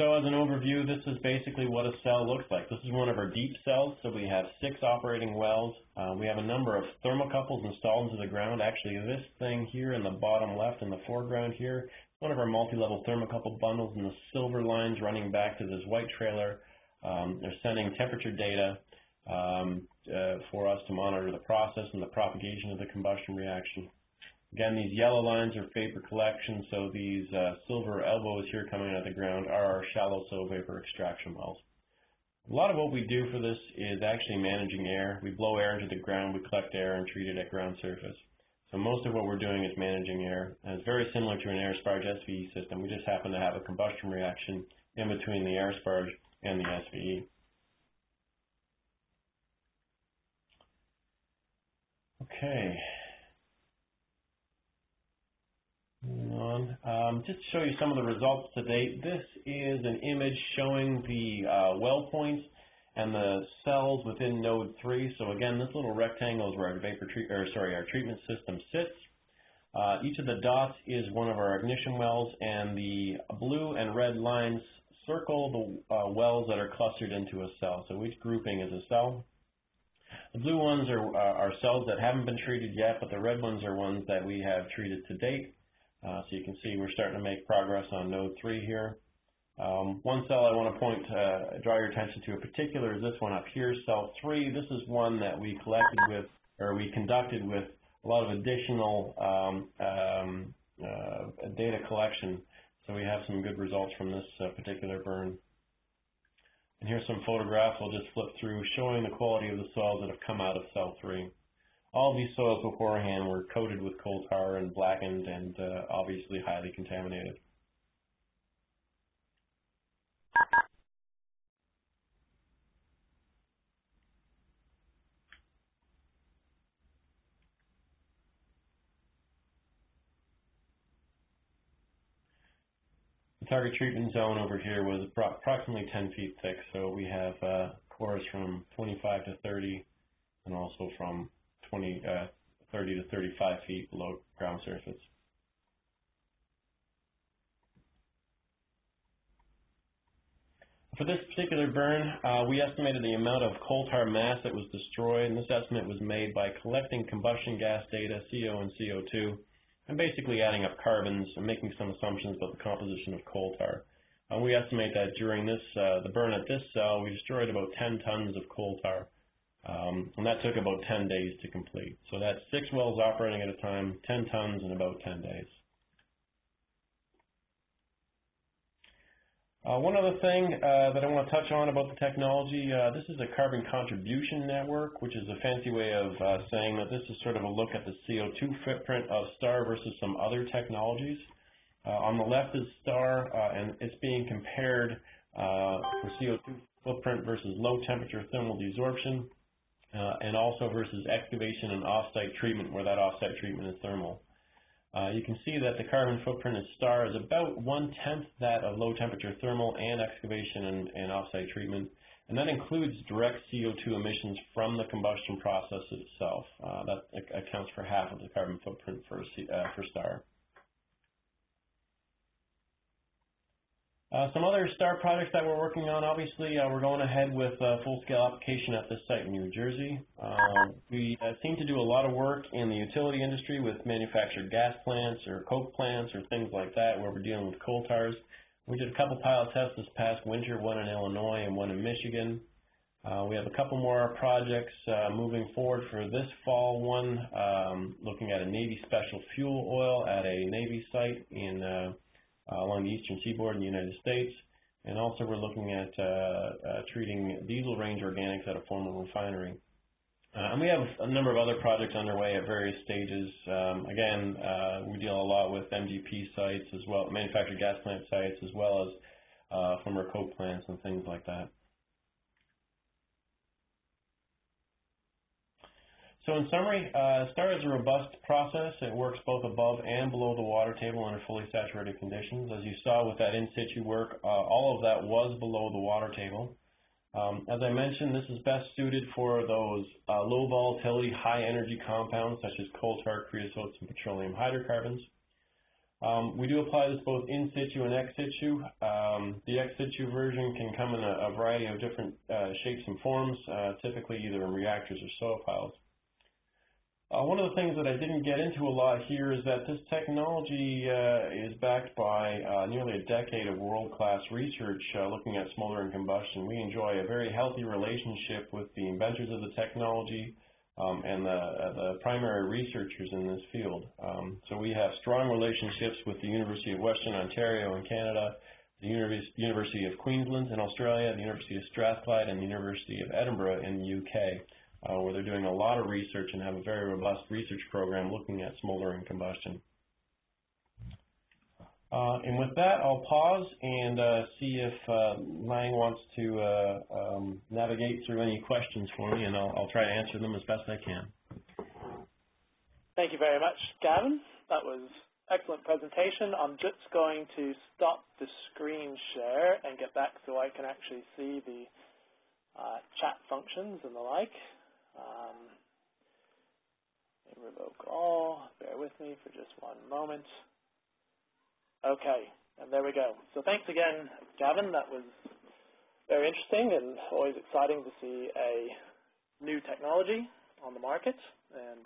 So as an overview, this is basically what a cell looks like. This is one of our deep cells, so we have six operating wells. Uh, we have a number of thermocouples installed into the ground. Actually, this thing here in the bottom left in the foreground here, one of our multi-level thermocouple bundles, and the silver lines running back to this white trailer. Um, they're sending temperature data um, for us to monitor the process and the propagation of the combustion reaction. Again, these yellow lines are vapor collection, so these uh, silver elbows here coming out of the ground are our shallow flow vapor extraction wells. A lot of what we do for this is actually managing air. We blow air into the ground, we collect air and treat it at ground surface. So most of what we're doing is managing air. And it's very similar to an air sparge SVE system. We just happen to have a combustion reaction in between the air sparge and the SVE. Okay. On. Um, just to show you some of the results to date, this is an image showing the uh, well points and the cells within node 3. So again, this little rectangle is where our vapor treat, or sorry, our treatment system sits. Uh, each of the dots is one of our ignition wells, and the blue and red lines circle the uh, wells that are clustered into a cell. So each grouping is a cell. The blue ones are, uh, are cells that haven't been treated yet, but the red ones are ones that we have treated to date. Uh, so you can see we're starting to make progress on node 3 here. Um, one cell I want to point, uh, draw your attention to in particular is this one up here, cell 3. This is one that we collected with, or we conducted with a lot of additional um, um, uh, data collection. So we have some good results from this uh, particular burn. And here's some photographs I'll just flip through showing the quality of the soils that have come out of cell 3. All these soils beforehand were coated with coal tar and blackened and uh, obviously highly contaminated. Target treatment zone over here was approximately 10 feet thick, so we have uh, cores from 25 to 30 and also from 20, uh, 30 to 35 feet below ground surface. For this particular burn, uh, we estimated the amount of coal tar mass that was destroyed, and this estimate was made by collecting combustion gas data, CO and CO2, and basically adding up carbons and making some assumptions about the composition of coal tar. Uh, we estimate that during this, uh, the burn at this cell, we destroyed about 10 tons of coal tar, um, and that took about 10 days to complete. So that's six wells operating at a time, 10 tons in about 10 days. Uh, one other thing uh, that I want to touch on about the technology, uh, this is a carbon contribution network, which is a fancy way of uh, saying that this is sort of a look at the CO2 footprint of STAR versus some other technologies. Uh, on the left is STAR, uh, and it's being compared for CO2 footprint versus low temperature thermal desorption, and also versus excavation and offsite treatment, where that offsite treatment is thermal. Uh, you can see that the carbon footprint of STAR is about one-tenth that of low-temperature thermal and excavation and, and offsite treatment, and that includes direct CO2 emissions from the combustion process itself. Uh, that accounts for half of the carbon footprint for, uh, for STAR. Some other STAR projects that we're working on, obviously, uh, we're going ahead with a full-scale application at this site in New Jersey. Uh, we uh, seem to do a lot of work in the utility industry with manufactured gas plants or coke plants or things like that where we're dealing with coal tars. We did a couple pilot tests this past winter, one in Illinois and one in Michigan. Uh, we have a couple more projects uh, moving forward for this fall. One um, looking at a Navy special fuel oil at a Navy site in uh, along the eastern seaboard in the United States. And also we're looking at uh, uh, treating diesel range organics at a former refinery. Uh, and we have a number of other projects underway at various stages. Um, again, uh, we deal a lot with MGP sites as well, manufactured gas plant sites, as well as uh, former coke plants and things like that. So in summary, uh, STAR is a robust process. It works both above and below the water table under fully saturated conditions. As you saw with that in situ work, uh, all of that was below the water table. Um, as I mentioned, this is best suited for those uh, low volatility, high energy compounds such as coal tar, creosotes, and petroleum hydrocarbons. Um, we do apply this both in situ and ex situ. Um, the ex situ version can come in a, a variety of different uh, shapes and forms, uh, typically either in reactors or soil piles. Uh, one of the things that I didn't get into a lot here is that this technology uh, is backed by uh, nearly a decade of world-class research uh, looking at smoldering combustion. We enjoy a very healthy relationship with the inventors of the technology um, and the, uh, the, primary researchers in this field. Um, so we have strong relationships with the University of Western Ontario in Canada, the University of Queensland in Australia, the University of Strathclyde, and the University of Edinburgh in the UK where they're doing a lot of research and have a very robust research program looking at smoldering combustion. Uh, and with that, I'll pause and uh, see if uh, Lang wants to uh, um, navigate through any questions for me, and I'll, I'll, try to answer them as best I can. Thank you very much, Gavin. That was excellent presentation. I'm just going to stop the screen share and get back so I can actually see the uh, chat functions and the like. Um, revoke all. Bear with me for just one moment. Okay, and there we go. So thanks again, Gavin. That was very interesting and always exciting to see a new technology on the market, and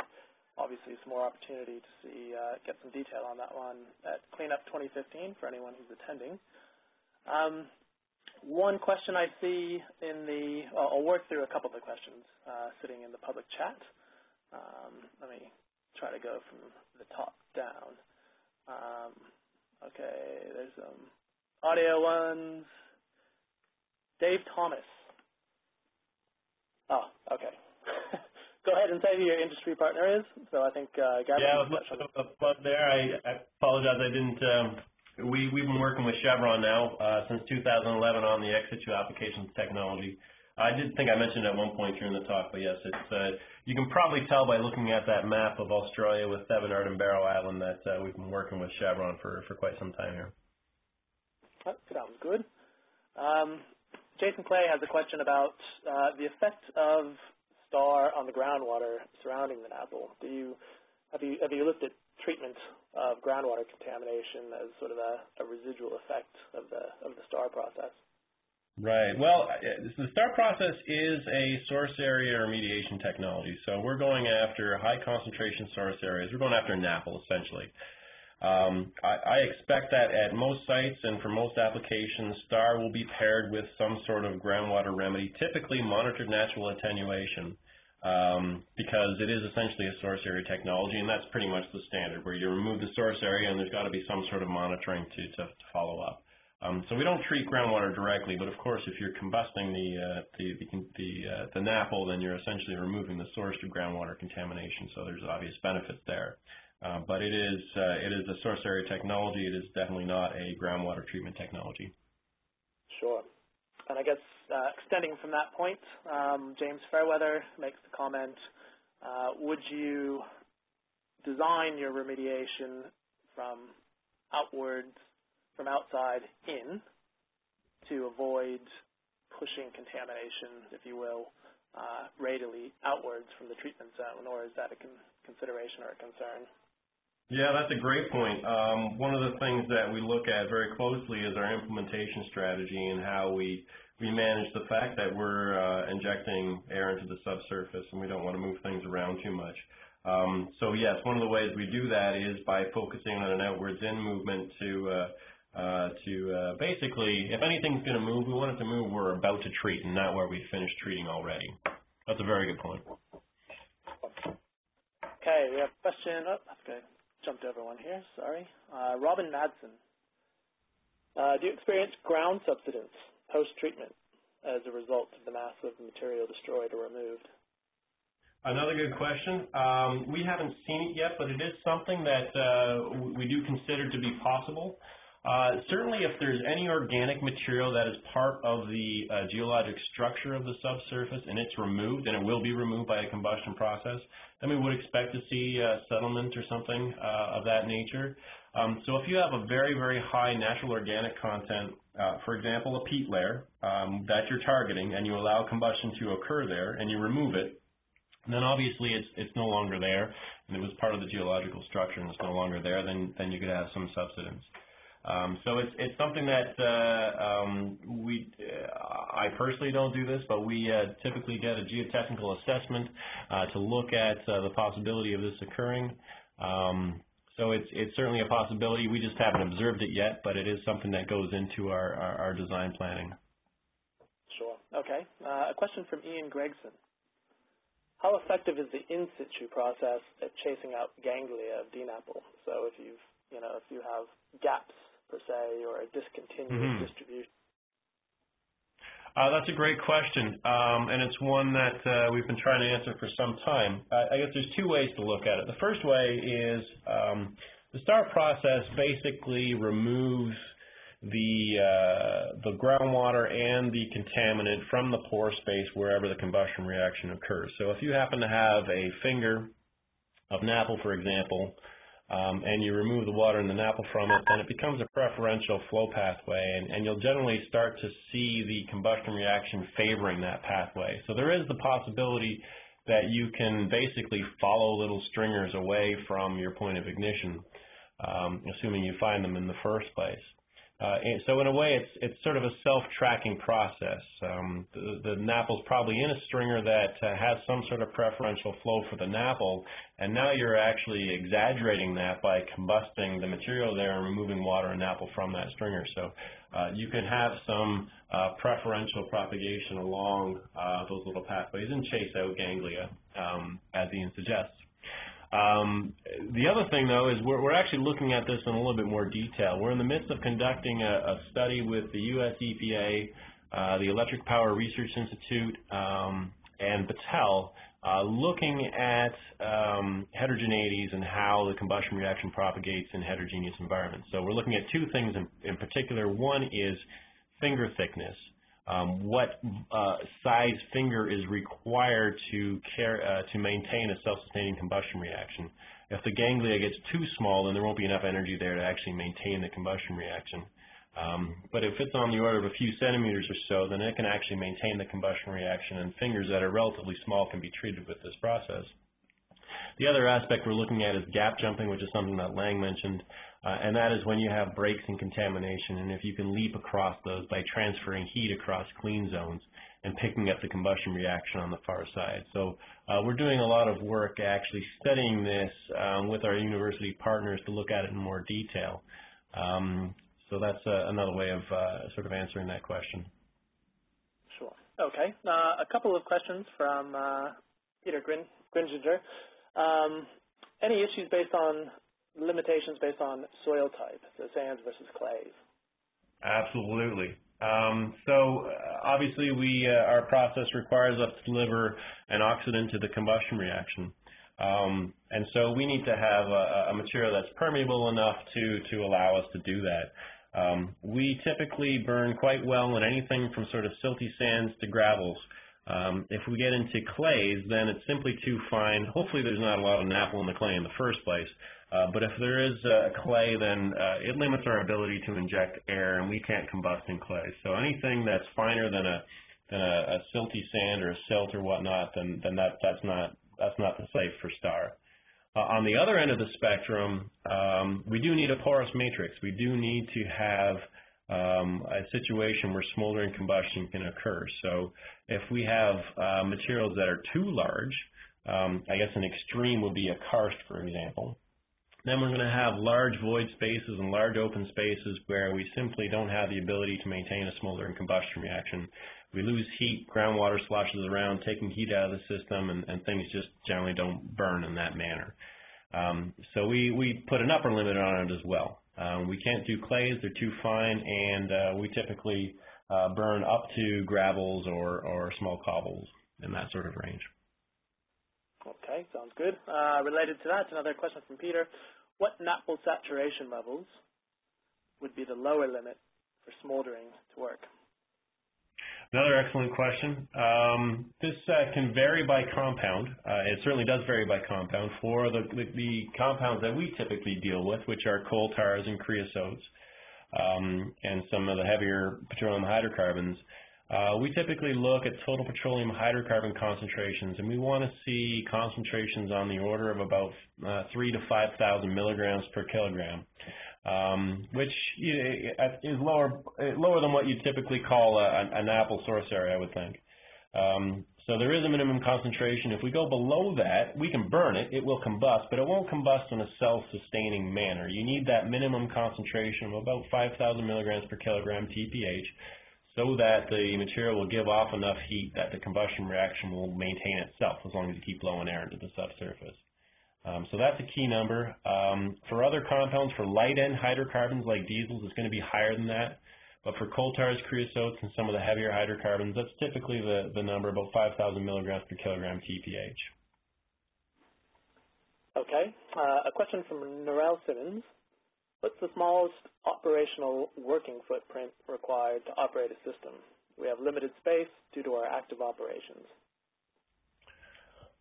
obviously some more opportunity to see uh, get some detail on that one at Cleanup 2015 for anyone who's attending. Um, one question I see in the, I'll work through a couple of the questions uh, sitting in the public chat. Um, let me try to go from the top down. Um, okay, there's some audio ones. Dave Thomas. Oh, okay. go ahead and say who your industry partner is. So I think uh, Gavin. Yeah, I was up a there. I, I apologize. I didn't um, we, we've been working with Chevron now uh, since 2011 on the ex situ applications technology. I did think I mentioned at one point during the talk, but yes, it's uh, you can probably tell by looking at that map of Australia with Thevenard and Barrow Island that uh, we've been working with Chevron for, for quite some time here. That sounds good. Um, Jason Clay has a question about uh, the effect of STAR on the groundwater surrounding the NAPL. Do you have you have you looked at treatment of groundwater contamination as sort of a, a residual effect of the of the STAR process. Right. Well, uh, the STAR process is a source area remediation technology. So we're going after high concentration source areas. We're going after NAPL essentially. Um, I, I, expect that at most sites and for most applications, STAR will be paired with some sort of groundwater remedy, typically monitored natural attenuation um, because it is essentially a source area technology, and that's pretty much the standard, where you remove the source area and there's got to be some sort of monitoring to, to, to follow up. Um, so we don't treat groundwater directly, but of course, if you're combusting the uh, the the, the, uh, the NAPL, then you're essentially removing the source of groundwater contamination. So there's obvious benefits there. Uh, but it is uh, it is a source area technology. It is definitely not a groundwater treatment technology. Sure. And I guess extending from that point, um, James Fairweather makes the comment, uh, would you design your remediation from outwards, from outside in to avoid pushing contamination, if you will, uh, radially outwards from the treatment zone, or is that a con consideration or a concern? Yeah, that's a great point. Um, one of the things that we look at very closely is our implementation strategy and how we we manage the fact that we're uh, injecting air into the subsurface and we don't want to move things around too much. Um, so yes, one of the ways we do that is by focusing on an outwards in movement to uh, uh, to uh, basically, if anything's going to move, we want it to move where we're about to treat and not where we finished treating already. That's a very good point. Okay, we have a question. Oh, that's good. Jumped over one here. Sorry. Uh, Robin Madsen. Uh, do you experience ground subsidence post-treatment as a result of the massive material destroyed or removed? Another good question. Um, we haven't seen it yet, but it is something that uh, we do consider to be possible. Uh, certainly if there's any organic material that is part of the uh, geologic structure of the subsurface and it's removed, and it will be removed by a combustion process, then we would expect to see uh, settlement or something uh, of that nature. Um, so if you have a very, very high natural organic content, uh, for example, a peat layer um, that you're targeting, and you allow combustion to occur there, and you remove it, then obviously it's it's no longer there, and it was part of the geological structure, and it's no longer there. Then then you could have some subsidence. Um, so it's it's something that uh, um, we uh, I personally don't do this, but we uh, typically get a geotechnical assessment uh, to look at uh, the possibility of this occurring. Um, so it's it's certainly a possibility. We just haven't observed it yet, but it is something that goes into our our, our design planning. Sure. Okay. Uh, a question from Ian Gregson. How effective is the in situ process at chasing out ganglia of DNAPL? So if you've you know if you have gaps per se, or a discontinuous mm-hmm. distribution? Uh, that's a great question, um, and it's one that uh, we've been trying to answer for some time. I, I, guess there's two ways to look at it. The first way is um, the STAR process basically removes the uh, the groundwater and the contaminant from the pore space wherever the combustion reaction occurs. So if you happen to have a finger of NAPL, for example, and you remove the water in the NAPL from it, then it becomes a preferential flow pathway, and, and you'll generally start to see the combustion reaction favoring that pathway. So there is the possibility that you can basically follow little stringers away from your point of ignition, um, assuming you find them in the first place. Uh, so in a way, it's it's sort of a self-tracking process. Um, the, the NAPL's probably in a stringer that uh, has some sort of preferential flow for the NAPL, and now you're actually exaggerating that by combusting the material there and removing water and NAPL from that stringer. So uh, you can have some uh, preferential propagation along uh, those little pathways and chase out ganglia, um, as Ian suggests. Um, the other thing, though, is we're, we're, actually looking at this in a little bit more detail. We're in the midst of conducting a, a study with the U.S. EPA, uh, the Electric Power Research Institute, um, and Battelle, uh, looking at um, heterogeneities and how the combustion reaction propagates in heterogeneous environments. So we're looking at two things in, in particular. One is finger thickness um, what uh, size finger is required to care, uh, to maintain a self-sustaining combustion reaction. If the ganglia gets too small, then there won't be enough energy there to actually maintain the combustion reaction. Um, but if it's on the order of a few centimeters or so, then it can actually maintain the combustion reaction, and fingers that are relatively small can be treated with this process. The other aspect we're looking at is gap jumping, which is something that Lang mentioned. Uh, and that is when you have breaks in contamination, and if you can leap across those by transferring heat across clean zones and picking up the combustion reaction on the far side. So uh, we're doing a lot of work actually studying this um, with our university partners to look at it in more detail. Um, so that's uh, another way of uh, sort of answering that question. Sure. Okay. Uh, a couple of questions from uh, Peter Grin. Um, any issues based on limitations based on soil type, so sands versus clays? Absolutely. Um, so uh, obviously, we uh, our process requires us to deliver an oxidant to the combustion reaction, um, and so we need to have a, a, material that's permeable enough to to allow us to do that. Um, we typically burn quite well in anything from sort of silty sands to gravels. Um, if we get into clays, then it's simply too fine. Hopefully, there's not a lot of NAPL in the clay in the first place. Uh, but if there is clay, then uh, it limits our ability to inject air, and we can't combust in clay. So anything that's finer than a than a, a silty sand or a silt or whatnot, then then that that's not that's not the safe for star. Uh, on the other end of the spectrum, um, we do need a porous matrix. We do need to have um, a situation where smoldering combustion can occur. So if we have uh, materials that are too large, um, I guess an extreme would be a karst, for example then we're going to have large void spaces and large open spaces where we simply don't have the ability to maintain a smoldering combustion reaction. We lose heat, groundwater sloshes around, taking heat out of the system, and, and things just generally don't burn in that manner. Um, so we, we put an upper limit on it as well. Um, we can't do clays, they're too fine, and uh, we typically uh, burn up to gravels or, or small cobbles in that sort of range. Okay, sounds good. Uh, related to that, another question from Peter. What NAPL saturation levels would be the lower limit for smoldering to work? Another excellent question. Um, this uh, can vary by compound. Uh, it certainly does vary by compound. For the, the, the, compounds that we typically deal with, which are coal tars and creosotes, um, and some of the heavier petroleum hydrocarbons, uh, we typically look at total petroleum hydrocarbon concentrations, and we want to see concentrations on the order of about uh, 3 to 5,000 milligrams per kilogram um, which is lower lower than what you typically call a, an apple source area, I would think. Um, so there is a minimum concentration. If we go below that, we can burn it. It will combust, but it won't combust in a self-sustaining manner. You need that minimum concentration of about 5,000 milligrams per kilogram TPH so that the material will give off enough heat that the combustion reaction will maintain itself as long as you keep blowing air into the subsurface. Um, so that's a key number. Um, for other compounds, for light-end hydrocarbons like diesels, it's going to be higher than that. But for coal tars, creosotes, and some of the heavier hydrocarbons, that's typically the, the number, about 5,000 milligrams per kilogram TPH. Okay. Uh, a question from Norel Simmons. What's the smallest operational working footprint required to operate a system? We have limited space due to our active operations.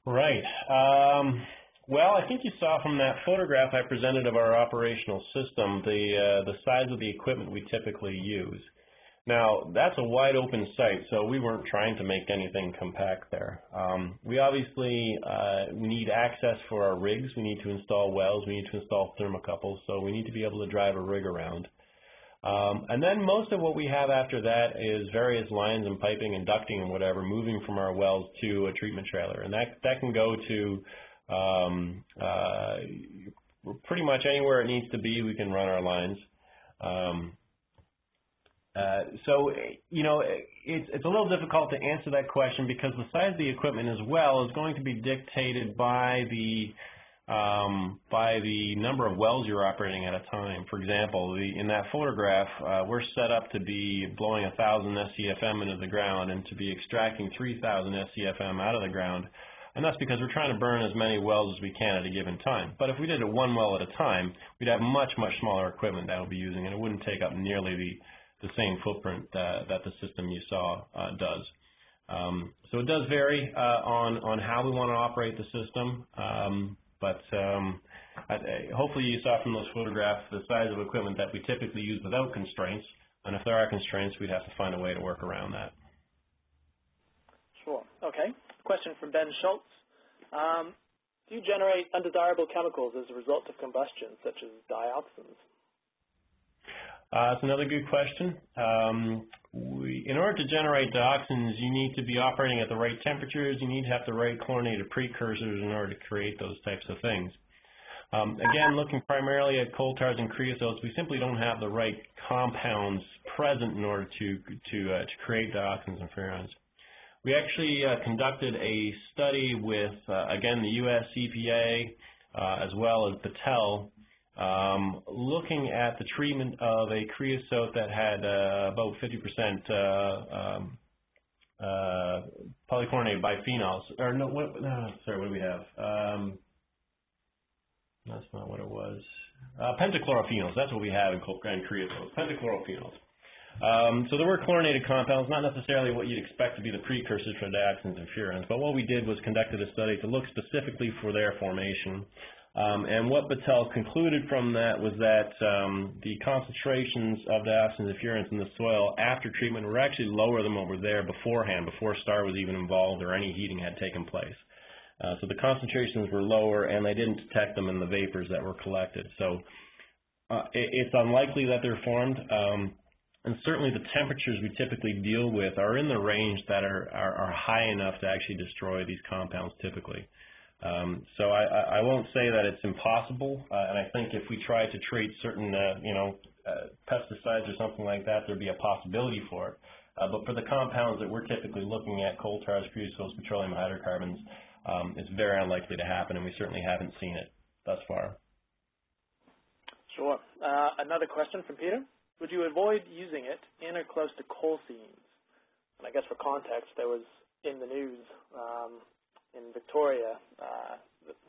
Right. Um, well, I think you saw from that photograph I presented of our operational system the uh, the size of the equipment we typically use. Now, that's a wide open site, so we weren't trying to make anything compact there. Um, we obviously uh, we need access for our rigs. We need to install wells. We need to install thermocouples, so we need to be able to drive a rig around. Um, and then most of what we have after that is various lines and piping and ducting and whatever moving from our wells to a treatment trailer. And that, that can go to um, uh, pretty much anywhere it needs to be, we can run our lines. Um, so, you know, it's, it's a little difficult to answer that question because the size of the equipment as well is going to be dictated by the um, by the number of wells you're operating at a time. For example, the, in that photograph, uh, we're set up to be blowing 1,000 SCFM into the ground and to be extracting 3,000 SCFM out of the ground and that's because we're trying to burn as many wells as we can at a given time. But if we did it one well at a time, we'd have much, much smaller equipment that we'll be using, and it wouldn't take up nearly the, the same footprint that, that the system you saw uh, does. Um, so it does vary uh, on, on how we want to operate the system, um, but um, I, hopefully you saw from those photographs the size of equipment that we typically use without constraints, and if there are constraints, we'd have to find a way to work around that. Sure. Okay. Question from Ben Schultz. Um, do you generate undesirable chemicals as a result of combustion, such as dioxins? Uh, that's another good question. Um, we, in order to generate dioxins, you need to be operating at the right temperatures. You need to have the right chlorinated precursors in order to create those types of things. Um, again, looking primarily at coal tars and creosotes, we simply don't have the right compounds present in order to to, uh, to create dioxins and furans. We actually uh, conducted a study with, uh, again, the U.S. EPA uh, as well as Battelle, um, looking at the treatment of a creosote that had uh, about 50% uh, um, uh, polychlorinated biphenyls. Or no, what, no, sorry, what do we have? Um, that's not what it was. pentachlorophenol. That's what we have in creosote. Pentachlorophenol. Um, so there were chlorinated compounds, not necessarily what you'd expect to be the precursors for dioxins and furans, but what we did was conducted a study to look specifically for their formation. Um, and what Battelle concluded from that was that um, the concentrations of furans in the soil after treatment were actually lower than what were there beforehand, before STAR was even involved or any heating had taken place. Uh, so the concentrations were lower, and they didn't detect them in the vapors that were collected. So uh, it, it's unlikely that they're formed. Um, and certainly the temperatures we typically deal with are in the range that are, are, are high enough to actually destroy these compounds typically. Um, so I, I won't say that it's impossible, uh, and I think if we tried to treat certain, uh, you know, uh, pesticides or something like that, there'd be a possibility for it. Uh, but for the compounds that we're typically looking at, coal tars, fuels, petroleum hydrocarbons, um, it's very unlikely to happen, and we certainly haven't seen it thus far. Sure. Uh, another question from Peter. Would you avoid using it in or close to coal seams? And I guess for context, there was in the news um, in Victoria, uh,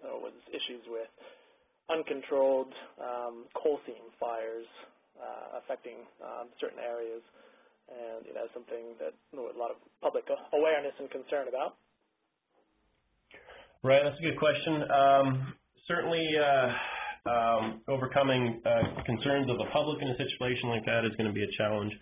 there was issues with uncontrolled um, coal seam fires uh, affecting um, certain areas, and you know something that a lot of public awareness and concern about. Right, that's a good question. Um, certainly, uh, um, overcoming uh, concerns of the public in a situation like that is going to be a challenge.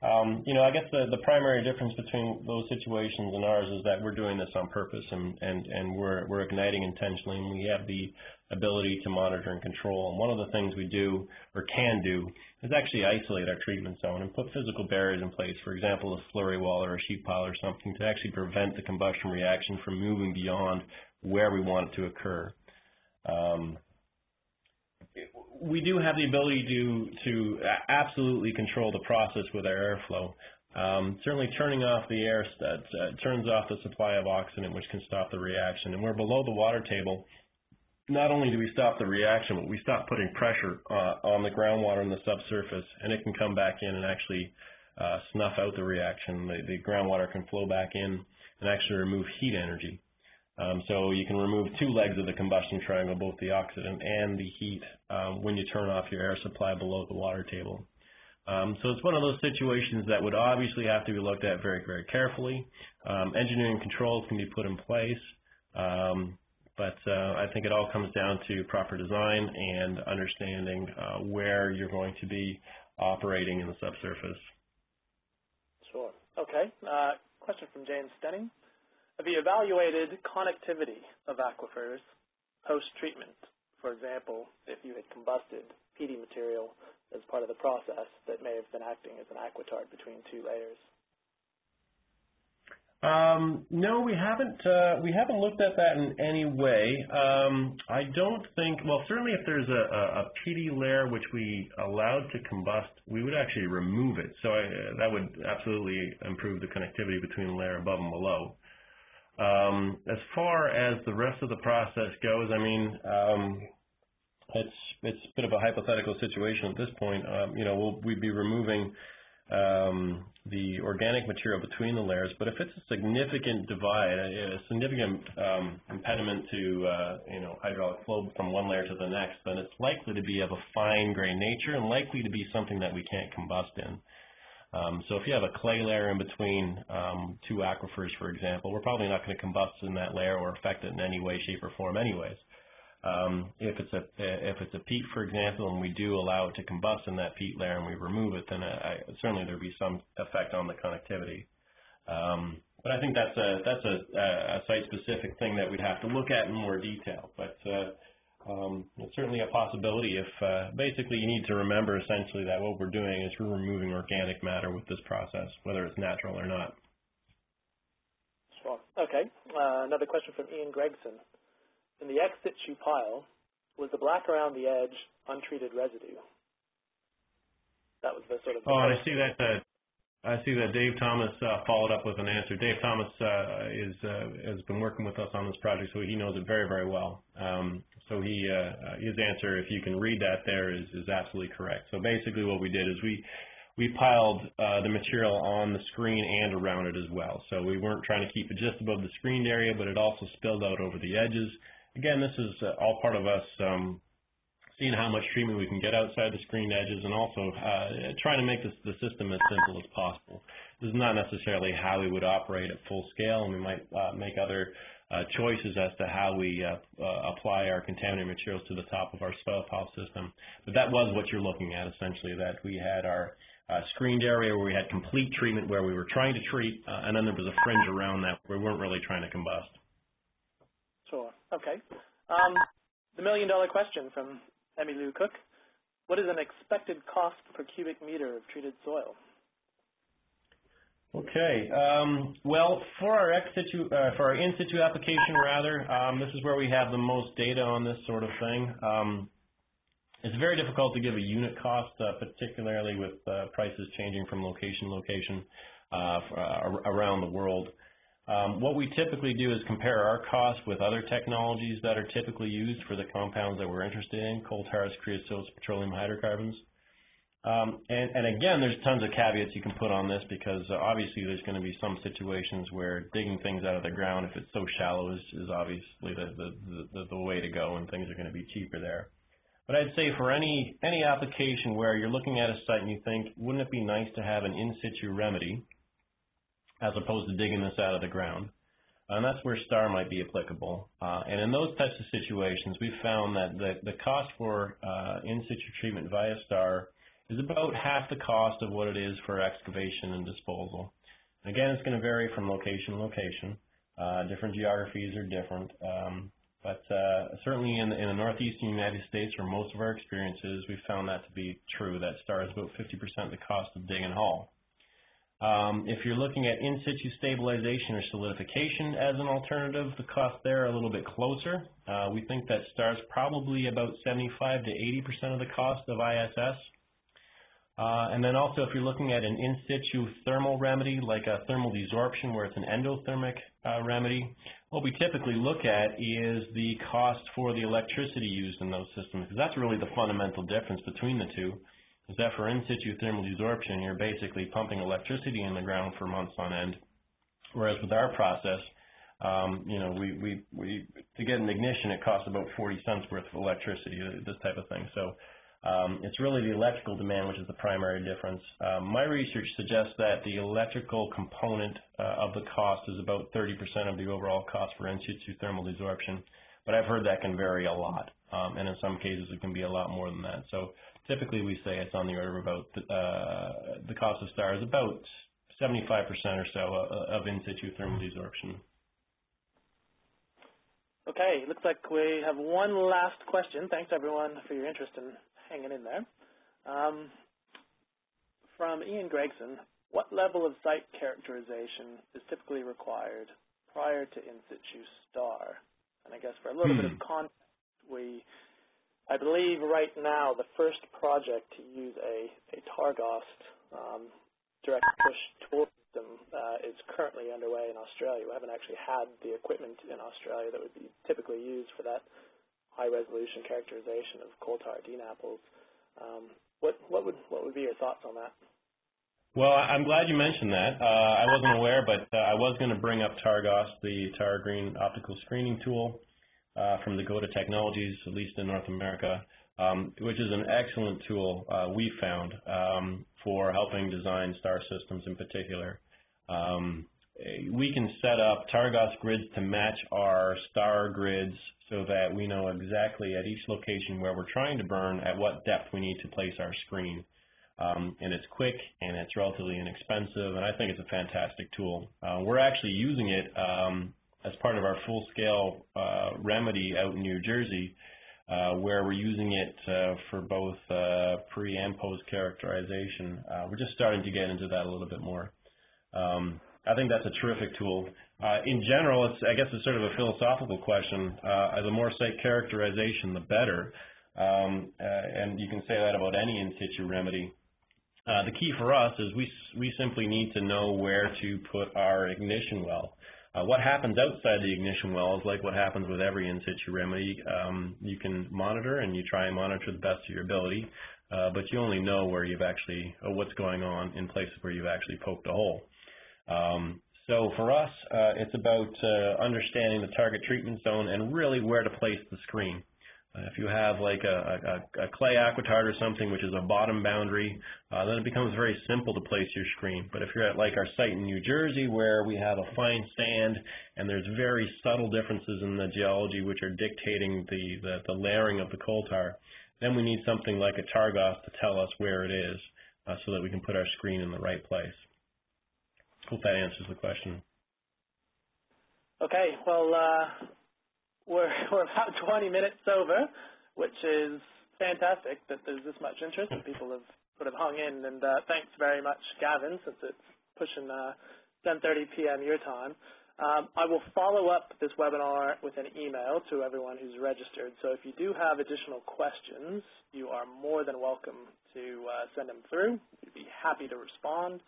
Um, you know, I guess the, the primary difference between those situations and ours is that we're doing this on purpose and, and, and we're, we're igniting intentionally and we have the ability to monitor and control. And one of the things we do or can do is actually isolate our treatment zone and put physical barriers in place, for example, a slurry wall or a sheet pile or something to actually prevent the combustion reaction from moving beyond where we want it to occur. Um, we do have the ability to to absolutely control the process with our airflow. Um, certainly turning off the air uh, turns off the supply of oxygen, which can stop the reaction. And we're below the water table. Not only do we stop the reaction, but we stop putting pressure uh, on the groundwater and the subsurface, and it can come back in and actually uh, snuff out the reaction. The, the groundwater can flow back in and actually remove heat energy. Um, so you can remove two legs of the combustion triangle, both the oxidant and the heat, um, when you turn off your air supply below the water table. Um, so it's one of those situations that would obviously have to be looked at very, very carefully. Um, engineering controls can be put in place, um, but uh, I think it all comes down to proper design and understanding uh, where you're going to be operating in the subsurface. Sure. Okay. Uh, question from James Stenning. Have you evaluated connectivity of aquifers post-treatment? For example, if you had combusted peaty material as part of the process that may have been acting as an aquitard between two layers? Um, no, we haven't. Uh, we haven't looked at that in any way. Um, I don't think. Well, certainly, if there's a, a, a peaty layer which we allowed to combust, we would actually remove it. So I, that would absolutely improve the connectivity between the layer above and below. Um, as far as the rest of the process goes, I mean, um, it's it's a bit of a hypothetical situation at this point. Um, you know, we'll we'd be removing um, the organic material between the layers, but if it's a significant divide, a, a significant um, impediment to uh, you know hydraulic flow from one layer to the next, then it's likely to be of a fine grain nature and likely to be something that we can't combust in. Um, so if you have a clay layer in between um, two aquifers, for example, we're probably not going to combust in that layer or affect it in any way, shape, or form anyways. Um, if it's a if it's a peat, for example, and we do allow it to combust in that peat layer and we remove it, then I, certainly there'd be some effect on the connectivity. Um, but I think that's a that's a, a site-specific thing that we'd have to look at in more detail. But uh, um, it's certainly a possibility if uh, basically you need to remember essentially that what we're doing is we're removing organic matter with this process, whether it's natural or not. Sure. Okay. Uh, another question from Ian Gregson. In the ex situ pile, was the black around the edge untreated residue? That was the sort of. oh, I see that uh, I see that Dave Thomas uh, followed up with an answer. Dave Thomas uh, is uh, has been working with us on this project, so he knows it very, very well. Um, so he uh, his answer, if you can read that there, is is absolutely correct. So basically, what we did is we we piled uh, the material on the screen and around it as well. So we weren't trying to keep it just above the screened area, but it also spilled out over the edges. Again, this is uh, all part of us um, seeing how much treatment we can get outside the screened edges, and also uh, trying to make this, the system as simple as possible. This is not necessarily how we would operate at full scale, and we might uh, make other uh, choices as to how we uh, uh, apply our contaminated materials to the top of our soil pile system. But that was what you're looking at, essentially, that we had our uh, screened area where we had complete treatment where we were trying to treat, and then there was a fringe around that where we weren't really trying to combust. Sure. Okay. Um, the million dollar question from Emmylou Cook. What is an expected cost per cubic meter of treated soil? Okay. Um, well, for our ex situ, uh, for our in situ application, rather, um, this is where we have the most data on this sort of thing. Um, it's very difficult to give a unit cost, uh, particularly with uh, prices changing from location to location uh, for, uh, around the world. Um, what we typically do is compare our costs with other technologies that are typically used for the compounds that we're interested in, coal tars, creosotes, petroleum hydrocarbons. Um, and, and, again, there's tons of caveats you can put on this because uh, obviously there's going to be some situations where digging things out of the ground, if it's so shallow, is, is obviously the, the, the, the way to go and things are going to be cheaper there. But I'd say for any, any application where you're looking at a site and you think, wouldn't it be nice to have an in situ remedy as opposed to digging this out of the ground? And that's where STAR might be applicable. Uh, and in those types of situations, we've found that the, the cost for uh, in situ treatment via STAR is about half the cost of what it is for excavation and disposal. Again, it's going to vary from location to location. Uh, different geographies are different. Um, but uh, certainly in, in the northeastern United States, where most of our experiences, we've found that to be true. That STAR is about 50% the cost of dig and haul. Um, if you're looking at in situ stabilization or solidification as an alternative, the cost there are a little bit closer. Uh, we think that starts probably about 75 to 80% of the cost of ISS. Uh, and then also if you're looking at an in situ thermal remedy like a thermal desorption where it's an endothermic uh, remedy, what we typically look at is the cost for the electricity used in those systems because that's really the fundamental difference between the two is that for in situ thermal desorption you're basically pumping electricity in the ground for months on end whereas with our process um, you know, we, we, we, to get an ignition, it costs about 40 cents worth of electricity, this type of thing. So um, it's really the electrical demand which is the primary difference. Um, my research suggests that the electrical component uh, of the cost is about 30% of the overall cost for in situ thermal desorption, but I've heard that can vary a lot, um, and in some cases it can be a lot more than that. So typically we say it's on the order of about uh, the cost of STAR is about 75% or so uh, of in situ thermal desorption. Okay, looks like we have one last question. Thanks everyone for your interest in hanging in there. Um, from Ian Gregson, what level of site characterization is typically required prior to in situ STAR? And I guess for a little hmm. bit of hmm. context, we, I believe right now the first project to use a, a Targost um, direct push tool system uh, is currently underway in Australia. We haven't actually had the equipment in Australia that would be typically used for that high-resolution characterization of coal tar DNAPLs. Um, what, what, would, what would be your thoughts on that? Well, I'm glad you mentioned that. Uh, I wasn't aware, but uh, I was going to bring up Targost, the TarGreen optical screening tool from the Dakota Technologies, at least in North America, um, which is an excellent tool uh, we found um, for helping design star systems in particular. Um, we can set up Targost grids to match our star grids so that we know exactly at each location where we're trying to burn at what depth we need to place our screen. Um, and it's quick and it's relatively inexpensive and I think it's a fantastic tool. Uh, we're actually using it um, as part of our full-scale uh, remedy out in New Jersey uh, where we're using it uh, for both pre and post characterization. We're just starting to get into that a little bit more. Um, I think that's a terrific tool. Uh, in general, it's, I guess it's sort of a philosophical question. Uh, the more site characterization, the better. Um, uh, and you can say that about any in situ remedy. The key for us is we, we simply need to know where to put our ignition well. Uh, what happens outside the ignition well is like what happens with every in situ remedy. Um, you can monitor and you try and monitor the best of your ability, uh, but you only know where you've actually, what's going on in places where you've actually poked a hole. Um, so for us, uh, it's about uh, understanding the target treatment zone and really where to place the screen. Uh, if you have like a, a, a, clay aquitard or something which is a bottom boundary, uh, then it becomes very simple to place your screen. But if you're at like our site in New Jersey where we have a fine sand and there's very subtle differences in the geology which are dictating the, the, the layering of the coal tar, then we need something like a Targost to tell us where it is uh, so that we can put our screen in the right place. Hope that answers the question. Okay, well, uh, we're, we're about 20 minutes over, which is fantastic that there's this much interest and people have sort of hung in. And uh, thanks very much, Gavin, since it's pushing uh, 10:30 p.m. your time. Um, I will follow up this webinar with an email to everyone who's registered. So if you do have additional questions, you are more than welcome to uh, send them through. We'd be happy to respond.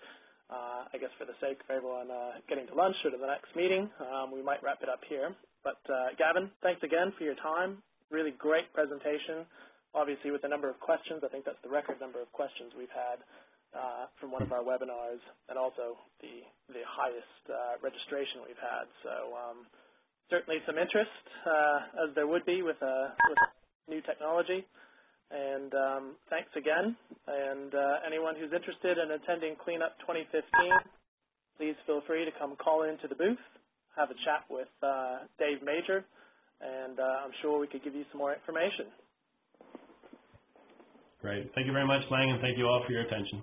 Uh, I guess for the sake of everyone uh, getting to lunch or to the next meeting, um, we might wrap it up here. But uh, Gavin, thanks again for your time. Really great presentation. Obviously, with the number of questions, I think that's the record number of questions we've had uh, from one of our webinars, and also the the highest uh, registration we've had. So um, certainly some interest, uh, as there would be with, uh, with new technology. And um, thanks again. And uh, anyone who's interested in attending Cleanup 2015, please feel free to come call into the booth, have a chat with uh, Dave Major, and uh, I'm sure we could give you some more information. Great. Thank you very much, Lang, and thank you all for your attention.